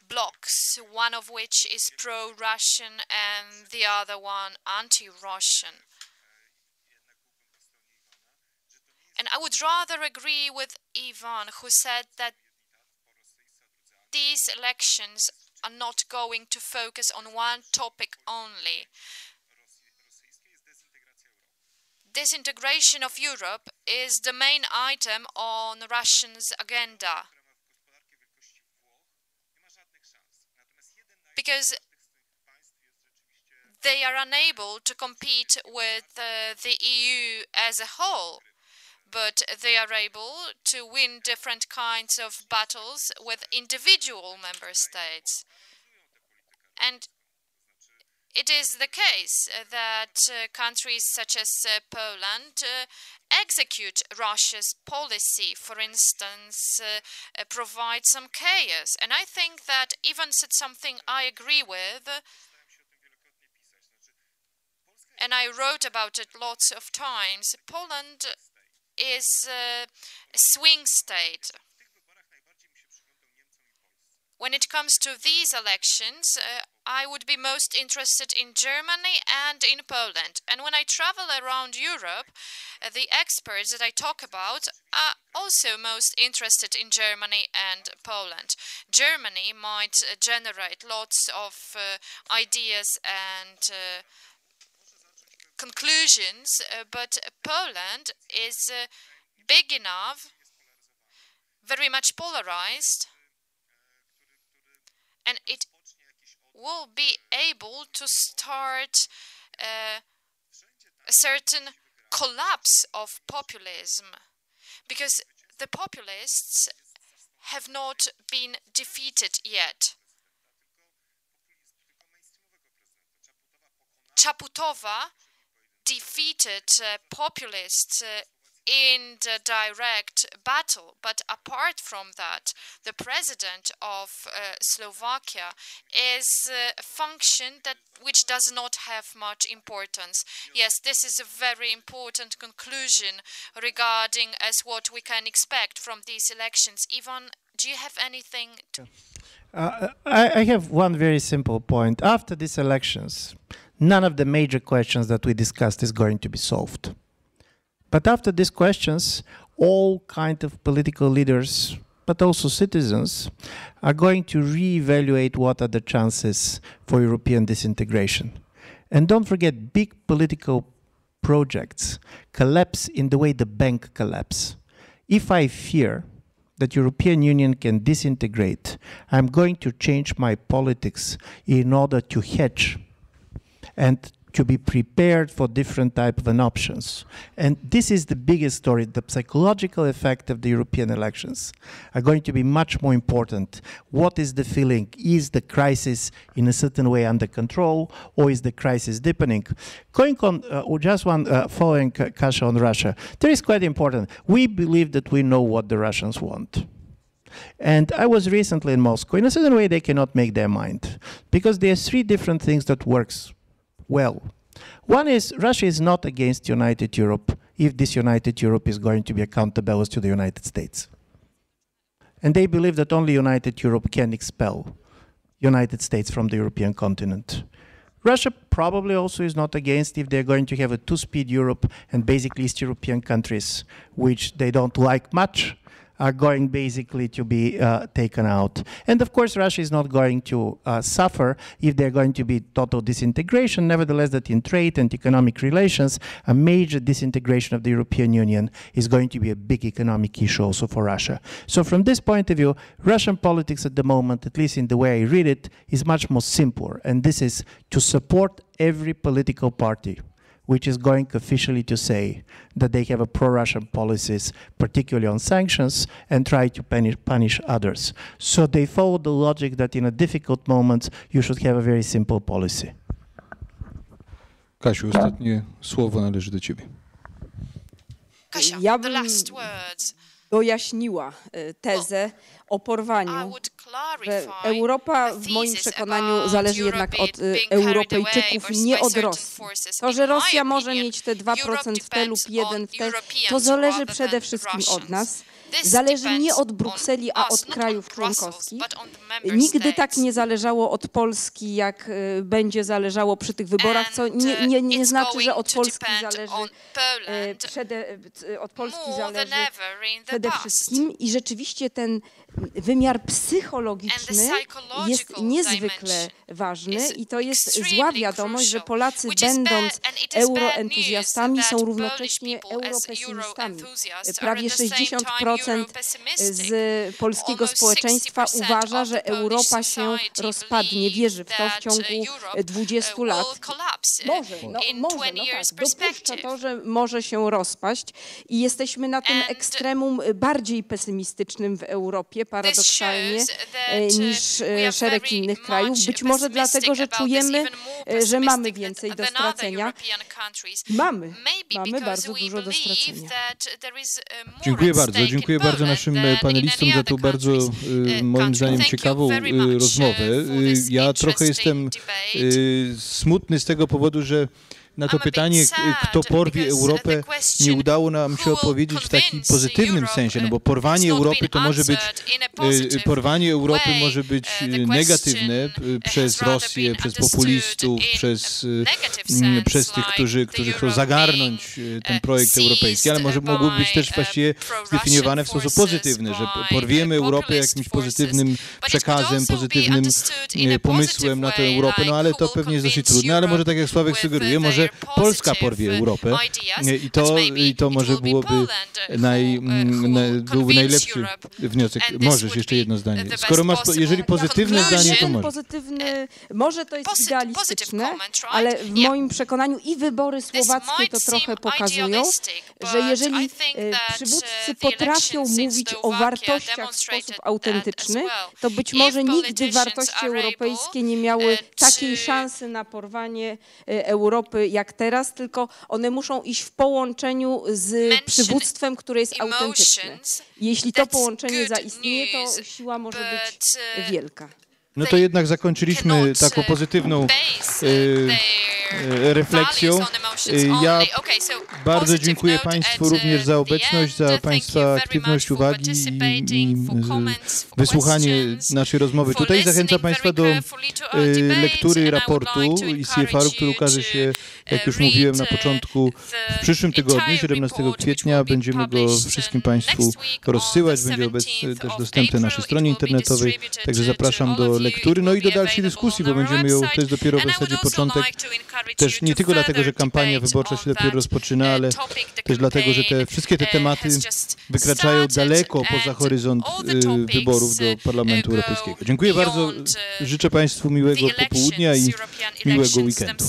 [SPEAKER 1] blocks, one of which is pro Russian and the other one anti Russian. And I would rather agree with Ivan, who said that these elections are not going to focus on one topic only. Disintegration of Europe is the main item on Russians' agenda. Because they are unable to compete with uh, the EU as a whole but they are able to win different kinds of battles with individual member states. And it is the case that uh, countries such as uh, Poland uh, execute Russia's policy, for instance, uh, uh, provide some chaos. And I think that even said something I agree with. And I wrote about it lots of times. Poland is a swing state. When it comes to these elections, uh, I would be most interested in Germany and in Poland. And when I travel around Europe, uh, the experts that I talk about are also most interested in Germany and Poland. Germany might uh, generate lots of uh, ideas and uh, conclusions, uh, but Poland is uh, big enough, very much polarized, and it will be able to start uh, a certain collapse of populism because the populists have not been defeated yet. Čaputová defeated uh, populists uh, in the direct battle. But apart from that, the president of uh, Slovakia is uh, a function that which does not have much importance. Yes, this is a very important conclusion regarding as what we can expect from these elections. Ivan, do you have anything to
[SPEAKER 2] uh, I, I have one very simple point. After these elections, none of the major questions that we discussed is going to be solved. But after these questions, all kind of political leaders, but also citizens, are going to reevaluate what are the chances for European disintegration. And don't forget, big political projects collapse in the way the bank collapse. If I fear that European Union can disintegrate, I'm going to change my politics in order to hedge and to be prepared for different type of an options. And this is the biggest story. The psychological effect of the European elections are going to be much more important. What is the feeling? Is the crisis in a certain way under control or is the crisis deepening? Going on, uh, just one uh, following Kasia on Russia, there is quite important. We believe that we know what the Russians want. And I was recently in Moscow. In a certain way, they cannot make their mind because there are three different things that works well. One is Russia is not against United Europe if this United Europe is going to be a counterbalance to the United States. And they believe that only United Europe can expel United States from the European continent. Russia probably also is not against if they're going to have a two-speed Europe and basically East European countries, which they don't like much, are going basically to be uh, taken out. And of course, Russia is not going to uh, suffer if they're going to be total disintegration. Nevertheless, that in trade and economic relations, a major disintegration of the European Union is going to be a big economic issue also for Russia. So from this point of view, Russian politics at the moment, at least in the way I read it, is much more simpler. And this is to support every political party which is going officially to say that they have a pro-Russian policies, particularly on sanctions, and try to punish, punish others. So they follow the logic that in a difficult moment you should have a very simple policy.
[SPEAKER 3] Kasiu, ostatnie słowo należy do ciebie.
[SPEAKER 1] Kasia,
[SPEAKER 9] Ja
[SPEAKER 1] the
[SPEAKER 9] bym-
[SPEAKER 1] last words.
[SPEAKER 9] dojaśniła tezę o
[SPEAKER 1] I
[SPEAKER 9] porwaniu.
[SPEAKER 1] Would
[SPEAKER 9] Że
[SPEAKER 1] clarify
[SPEAKER 9] Europa
[SPEAKER 1] the
[SPEAKER 9] w moim
[SPEAKER 1] thesis
[SPEAKER 9] przekonaniu
[SPEAKER 1] about
[SPEAKER 9] zależy
[SPEAKER 1] Europe
[SPEAKER 9] jednak od e,
[SPEAKER 1] being carried
[SPEAKER 9] Europejczyków,
[SPEAKER 1] away
[SPEAKER 9] nie
[SPEAKER 1] by
[SPEAKER 9] od
[SPEAKER 1] certain
[SPEAKER 9] Rosji.
[SPEAKER 1] forces.
[SPEAKER 9] To,
[SPEAKER 1] In
[SPEAKER 9] że
[SPEAKER 1] my
[SPEAKER 9] Rosja może
[SPEAKER 1] opinion,
[SPEAKER 9] mieć te
[SPEAKER 1] Europe
[SPEAKER 9] 2% w te lub
[SPEAKER 1] depends
[SPEAKER 9] 1
[SPEAKER 1] on
[SPEAKER 9] w te, to
[SPEAKER 1] Europeans
[SPEAKER 9] zależy
[SPEAKER 1] rather
[SPEAKER 9] przede
[SPEAKER 1] than
[SPEAKER 9] wszystkim
[SPEAKER 1] Russians.
[SPEAKER 9] od nas.
[SPEAKER 1] This
[SPEAKER 9] Zależy nie
[SPEAKER 1] depends
[SPEAKER 9] od
[SPEAKER 1] on
[SPEAKER 9] Brukseli, a
[SPEAKER 1] us,
[SPEAKER 9] od
[SPEAKER 1] not
[SPEAKER 9] krajów
[SPEAKER 1] on Brussels,
[SPEAKER 9] członkowskich.
[SPEAKER 1] but on the member
[SPEAKER 9] Nigdy tak
[SPEAKER 1] states.
[SPEAKER 9] nie zależało od Polski, jak e, będzie zależało przy tych wyborach, co
[SPEAKER 1] And,
[SPEAKER 9] nie,
[SPEAKER 1] uh,
[SPEAKER 9] nie, nie
[SPEAKER 1] it's
[SPEAKER 9] znaczy, że
[SPEAKER 1] going
[SPEAKER 9] od
[SPEAKER 1] to
[SPEAKER 9] Polski
[SPEAKER 1] depend
[SPEAKER 9] zależy
[SPEAKER 1] on
[SPEAKER 9] e,
[SPEAKER 1] Poland
[SPEAKER 9] przede, e, od Polski
[SPEAKER 1] more than
[SPEAKER 9] zależy
[SPEAKER 1] ever in the
[SPEAKER 9] przede
[SPEAKER 1] past.
[SPEAKER 9] wszystkim i rzeczywiście ten wymiar
[SPEAKER 1] And the
[SPEAKER 9] psychologiczny
[SPEAKER 1] psychological
[SPEAKER 9] jest niezwykle
[SPEAKER 1] dimension
[SPEAKER 9] ważny
[SPEAKER 1] is
[SPEAKER 9] i to jest
[SPEAKER 1] extremely
[SPEAKER 9] zła wiadomość, że
[SPEAKER 1] crucial,
[SPEAKER 9] Polacy
[SPEAKER 1] which is bad-
[SPEAKER 9] będąc
[SPEAKER 1] and it is bad
[SPEAKER 9] euroentuzjastami
[SPEAKER 1] news
[SPEAKER 9] są
[SPEAKER 1] that
[SPEAKER 9] równocześnie
[SPEAKER 1] Polish people as
[SPEAKER 9] europesymistami.
[SPEAKER 1] euro-enthusiasts
[SPEAKER 9] Prawie
[SPEAKER 1] are at the same time
[SPEAKER 9] 60%
[SPEAKER 1] euro-pessimistic.
[SPEAKER 9] z polskiego
[SPEAKER 1] Almost
[SPEAKER 9] społeczeństwa
[SPEAKER 1] 60%
[SPEAKER 9] uważa,
[SPEAKER 1] of
[SPEAKER 9] że
[SPEAKER 1] the Polish
[SPEAKER 9] Europa się
[SPEAKER 1] society
[SPEAKER 9] rozpadnie,
[SPEAKER 1] believe
[SPEAKER 9] wierzy w to w
[SPEAKER 1] that, uh,
[SPEAKER 9] ciągu
[SPEAKER 1] Europe,
[SPEAKER 9] 20
[SPEAKER 1] uh,
[SPEAKER 9] lat.
[SPEAKER 1] will collapse, uh,
[SPEAKER 9] Może, no,
[SPEAKER 1] in
[SPEAKER 9] może,
[SPEAKER 1] 20
[SPEAKER 9] no
[SPEAKER 1] years
[SPEAKER 9] tak, dopuszcza
[SPEAKER 1] perspective.
[SPEAKER 9] to, że może się rozpaść i jesteśmy na tym
[SPEAKER 1] And
[SPEAKER 9] ekstremum y, bardziej pesymistycznym w Europie, paradoksalnie e, niż e, szereg innych krajów. Być może dlatego, że czujemy, e, że mamy więcej do stracenia. Mamy, mamy bardzo dużo do stracenia.
[SPEAKER 3] Dziękuję bardzo. Dziękuję bardzo naszym panelistom za tą bardzo, moim zdaniem, ciekawą rozmowę. Ja trochę jestem smutny z tego powodu, że na
[SPEAKER 1] I'm
[SPEAKER 3] to
[SPEAKER 1] a bit
[SPEAKER 3] pytanie,
[SPEAKER 1] sad
[SPEAKER 3] kto porwie
[SPEAKER 1] because
[SPEAKER 3] Europę,
[SPEAKER 1] the question
[SPEAKER 3] nie udało nam się
[SPEAKER 1] who will
[SPEAKER 3] odpowiedzieć w takim
[SPEAKER 1] convince
[SPEAKER 3] pozytywnym
[SPEAKER 1] Europe,
[SPEAKER 3] sensie, no
[SPEAKER 1] uh,
[SPEAKER 3] bo porwanie
[SPEAKER 1] has not
[SPEAKER 3] Europy
[SPEAKER 1] been
[SPEAKER 3] to może być
[SPEAKER 1] answered in a
[SPEAKER 3] e,
[SPEAKER 1] positive
[SPEAKER 3] porwanie Europy
[SPEAKER 1] way.
[SPEAKER 3] może być
[SPEAKER 1] Uh, the
[SPEAKER 3] e,
[SPEAKER 1] question
[SPEAKER 3] negatywne e,
[SPEAKER 1] has
[SPEAKER 3] przez
[SPEAKER 1] rather
[SPEAKER 3] Rosję,
[SPEAKER 1] been
[SPEAKER 3] przez
[SPEAKER 1] understood
[SPEAKER 3] populistów,
[SPEAKER 1] in
[SPEAKER 3] przez,
[SPEAKER 1] a
[SPEAKER 3] e,
[SPEAKER 1] negative
[SPEAKER 3] m,
[SPEAKER 1] sense,
[SPEAKER 3] przez tych,
[SPEAKER 1] like
[SPEAKER 3] którzy,
[SPEAKER 1] the
[SPEAKER 3] którzy chcą
[SPEAKER 1] Europe
[SPEAKER 3] zagarnąć
[SPEAKER 1] being,
[SPEAKER 3] e, ten
[SPEAKER 1] uh,
[SPEAKER 3] projekt europejski, ale może
[SPEAKER 1] seized
[SPEAKER 3] mogłoby być
[SPEAKER 1] by,
[SPEAKER 3] też
[SPEAKER 1] uh,
[SPEAKER 3] właściwie
[SPEAKER 1] pro-Russian
[SPEAKER 3] zdefiniowane w sposób
[SPEAKER 1] forces,
[SPEAKER 3] pozytywny, że
[SPEAKER 1] by,
[SPEAKER 3] porwiemy
[SPEAKER 1] uh,
[SPEAKER 3] Europę
[SPEAKER 1] populist
[SPEAKER 3] jakimś
[SPEAKER 1] forces.
[SPEAKER 3] pozytywnym
[SPEAKER 1] But it could
[SPEAKER 3] przekazem,
[SPEAKER 1] also be
[SPEAKER 3] pozytywnym
[SPEAKER 1] understood in a
[SPEAKER 3] e, pomysłem na tę
[SPEAKER 1] positive
[SPEAKER 3] Europę,
[SPEAKER 1] way,
[SPEAKER 3] no ale
[SPEAKER 1] like
[SPEAKER 3] to
[SPEAKER 1] who will
[SPEAKER 3] pewnie jest dosyć
[SPEAKER 1] convince
[SPEAKER 3] trudne, ale może tak jak
[SPEAKER 1] Europe
[SPEAKER 3] Sławek
[SPEAKER 1] with
[SPEAKER 3] sugeruje, może
[SPEAKER 1] their
[SPEAKER 3] Polska
[SPEAKER 1] positive,
[SPEAKER 3] porwie
[SPEAKER 1] uh,
[SPEAKER 3] Europę
[SPEAKER 1] ideas,
[SPEAKER 3] e, i
[SPEAKER 1] but
[SPEAKER 3] to,
[SPEAKER 1] maybe
[SPEAKER 3] i to
[SPEAKER 1] it
[SPEAKER 3] może
[SPEAKER 1] will be
[SPEAKER 3] byłoby
[SPEAKER 1] Poland, uh,
[SPEAKER 3] naj,
[SPEAKER 1] who, uh,
[SPEAKER 3] mm,
[SPEAKER 1] who
[SPEAKER 3] na-
[SPEAKER 1] will
[SPEAKER 3] byłby
[SPEAKER 1] convince
[SPEAKER 3] najlepszy
[SPEAKER 1] Europe,
[SPEAKER 3] wniosek.
[SPEAKER 1] and this
[SPEAKER 3] Możesz
[SPEAKER 1] would
[SPEAKER 3] jeszcze
[SPEAKER 1] be
[SPEAKER 3] jedno
[SPEAKER 1] the
[SPEAKER 3] zdanie.
[SPEAKER 1] best
[SPEAKER 3] Skoro masz,
[SPEAKER 1] possible
[SPEAKER 3] jeżeli pozytywne
[SPEAKER 1] conclusion.
[SPEAKER 3] zdanie, to
[SPEAKER 9] Ten
[SPEAKER 3] może.
[SPEAKER 9] pozytywny, może to jest
[SPEAKER 1] Posit-
[SPEAKER 9] idealistyczne,
[SPEAKER 1] positive comment, right?
[SPEAKER 9] ale w
[SPEAKER 1] Yeah.
[SPEAKER 9] moim przekonaniu i wybory
[SPEAKER 1] This
[SPEAKER 9] słowackie
[SPEAKER 1] might
[SPEAKER 9] to
[SPEAKER 1] seem
[SPEAKER 9] trochę pokazują,
[SPEAKER 1] idealistic,
[SPEAKER 9] że
[SPEAKER 1] but
[SPEAKER 9] jeżeli
[SPEAKER 1] I think
[SPEAKER 9] e,
[SPEAKER 1] that,
[SPEAKER 9] przywódcy
[SPEAKER 1] uh, the
[SPEAKER 9] potrafią
[SPEAKER 1] elections in
[SPEAKER 9] mówić o
[SPEAKER 1] Slovakia
[SPEAKER 9] wartościach w
[SPEAKER 1] demonstrated
[SPEAKER 9] sposób
[SPEAKER 1] that
[SPEAKER 9] autentyczny,
[SPEAKER 1] as well.
[SPEAKER 9] to być
[SPEAKER 1] If
[SPEAKER 9] może nigdy
[SPEAKER 1] politicians
[SPEAKER 9] wartości
[SPEAKER 1] are able,
[SPEAKER 9] europejskie nie miały
[SPEAKER 1] uh,
[SPEAKER 9] takiej
[SPEAKER 1] to-
[SPEAKER 9] szansy na porwanie e, Europy jak teraz, tylko one muszą iść w połączeniu z przywództwem, które jest autentyczne. Jeśli to połączenie zaistnieje, to siła może być
[SPEAKER 1] uh,
[SPEAKER 9] wielka.
[SPEAKER 3] No to jednak zakończyliśmy taką pozytywną e, e, refleksją. E, ja bardzo dziękuję Państwu również za obecność, za Państwa aktywność, uwagi i, wysłuchanie naszej rozmowy tutaj. Zachęcam Państwa do lektury raportu
[SPEAKER 1] icfr
[SPEAKER 3] który ukaże się, jak już mówiłem na początku, w przyszłym tygodniu, 17 kwietnia. Będziemy go wszystkim Państwu rozsyłać. Będzie też dostępny na naszej stronie internetowej. Także zapraszam do
[SPEAKER 1] lektury
[SPEAKER 3] lektury,
[SPEAKER 1] It
[SPEAKER 3] no
[SPEAKER 1] will
[SPEAKER 3] i do
[SPEAKER 1] be
[SPEAKER 3] dalszej
[SPEAKER 1] available
[SPEAKER 3] dyskusji,
[SPEAKER 1] on
[SPEAKER 3] bo
[SPEAKER 1] our
[SPEAKER 3] będziemy ją, to
[SPEAKER 1] website.
[SPEAKER 3] jest dopiero w
[SPEAKER 1] And I would
[SPEAKER 3] zasadzie
[SPEAKER 1] also
[SPEAKER 3] początek.
[SPEAKER 1] like to encourage
[SPEAKER 3] Też
[SPEAKER 1] you
[SPEAKER 3] nie
[SPEAKER 1] to
[SPEAKER 3] tylko dlatego, że
[SPEAKER 1] further
[SPEAKER 3] kampania
[SPEAKER 1] debate
[SPEAKER 3] wyborcza
[SPEAKER 1] on
[SPEAKER 3] się dopiero
[SPEAKER 1] that,
[SPEAKER 3] rozpoczyna,
[SPEAKER 1] uh,
[SPEAKER 3] ale
[SPEAKER 1] topic. The
[SPEAKER 3] też dlatego, że te
[SPEAKER 1] campaign,
[SPEAKER 3] wszystkie te
[SPEAKER 1] uh,
[SPEAKER 3] tematy
[SPEAKER 1] has just
[SPEAKER 3] wykraczają
[SPEAKER 1] started
[SPEAKER 3] daleko
[SPEAKER 1] and
[SPEAKER 3] poza horyzont
[SPEAKER 1] all the
[SPEAKER 3] y,
[SPEAKER 1] topics,
[SPEAKER 3] wyborów do
[SPEAKER 1] uh,
[SPEAKER 3] Parlamentu
[SPEAKER 1] go
[SPEAKER 3] Europejskiego. Dziękuję bardzo.
[SPEAKER 1] beyond, uh,
[SPEAKER 3] Życzę Państwu miłego
[SPEAKER 1] the
[SPEAKER 3] popołudnia i
[SPEAKER 1] elections, European
[SPEAKER 3] miłego
[SPEAKER 1] elections
[SPEAKER 3] weekendu.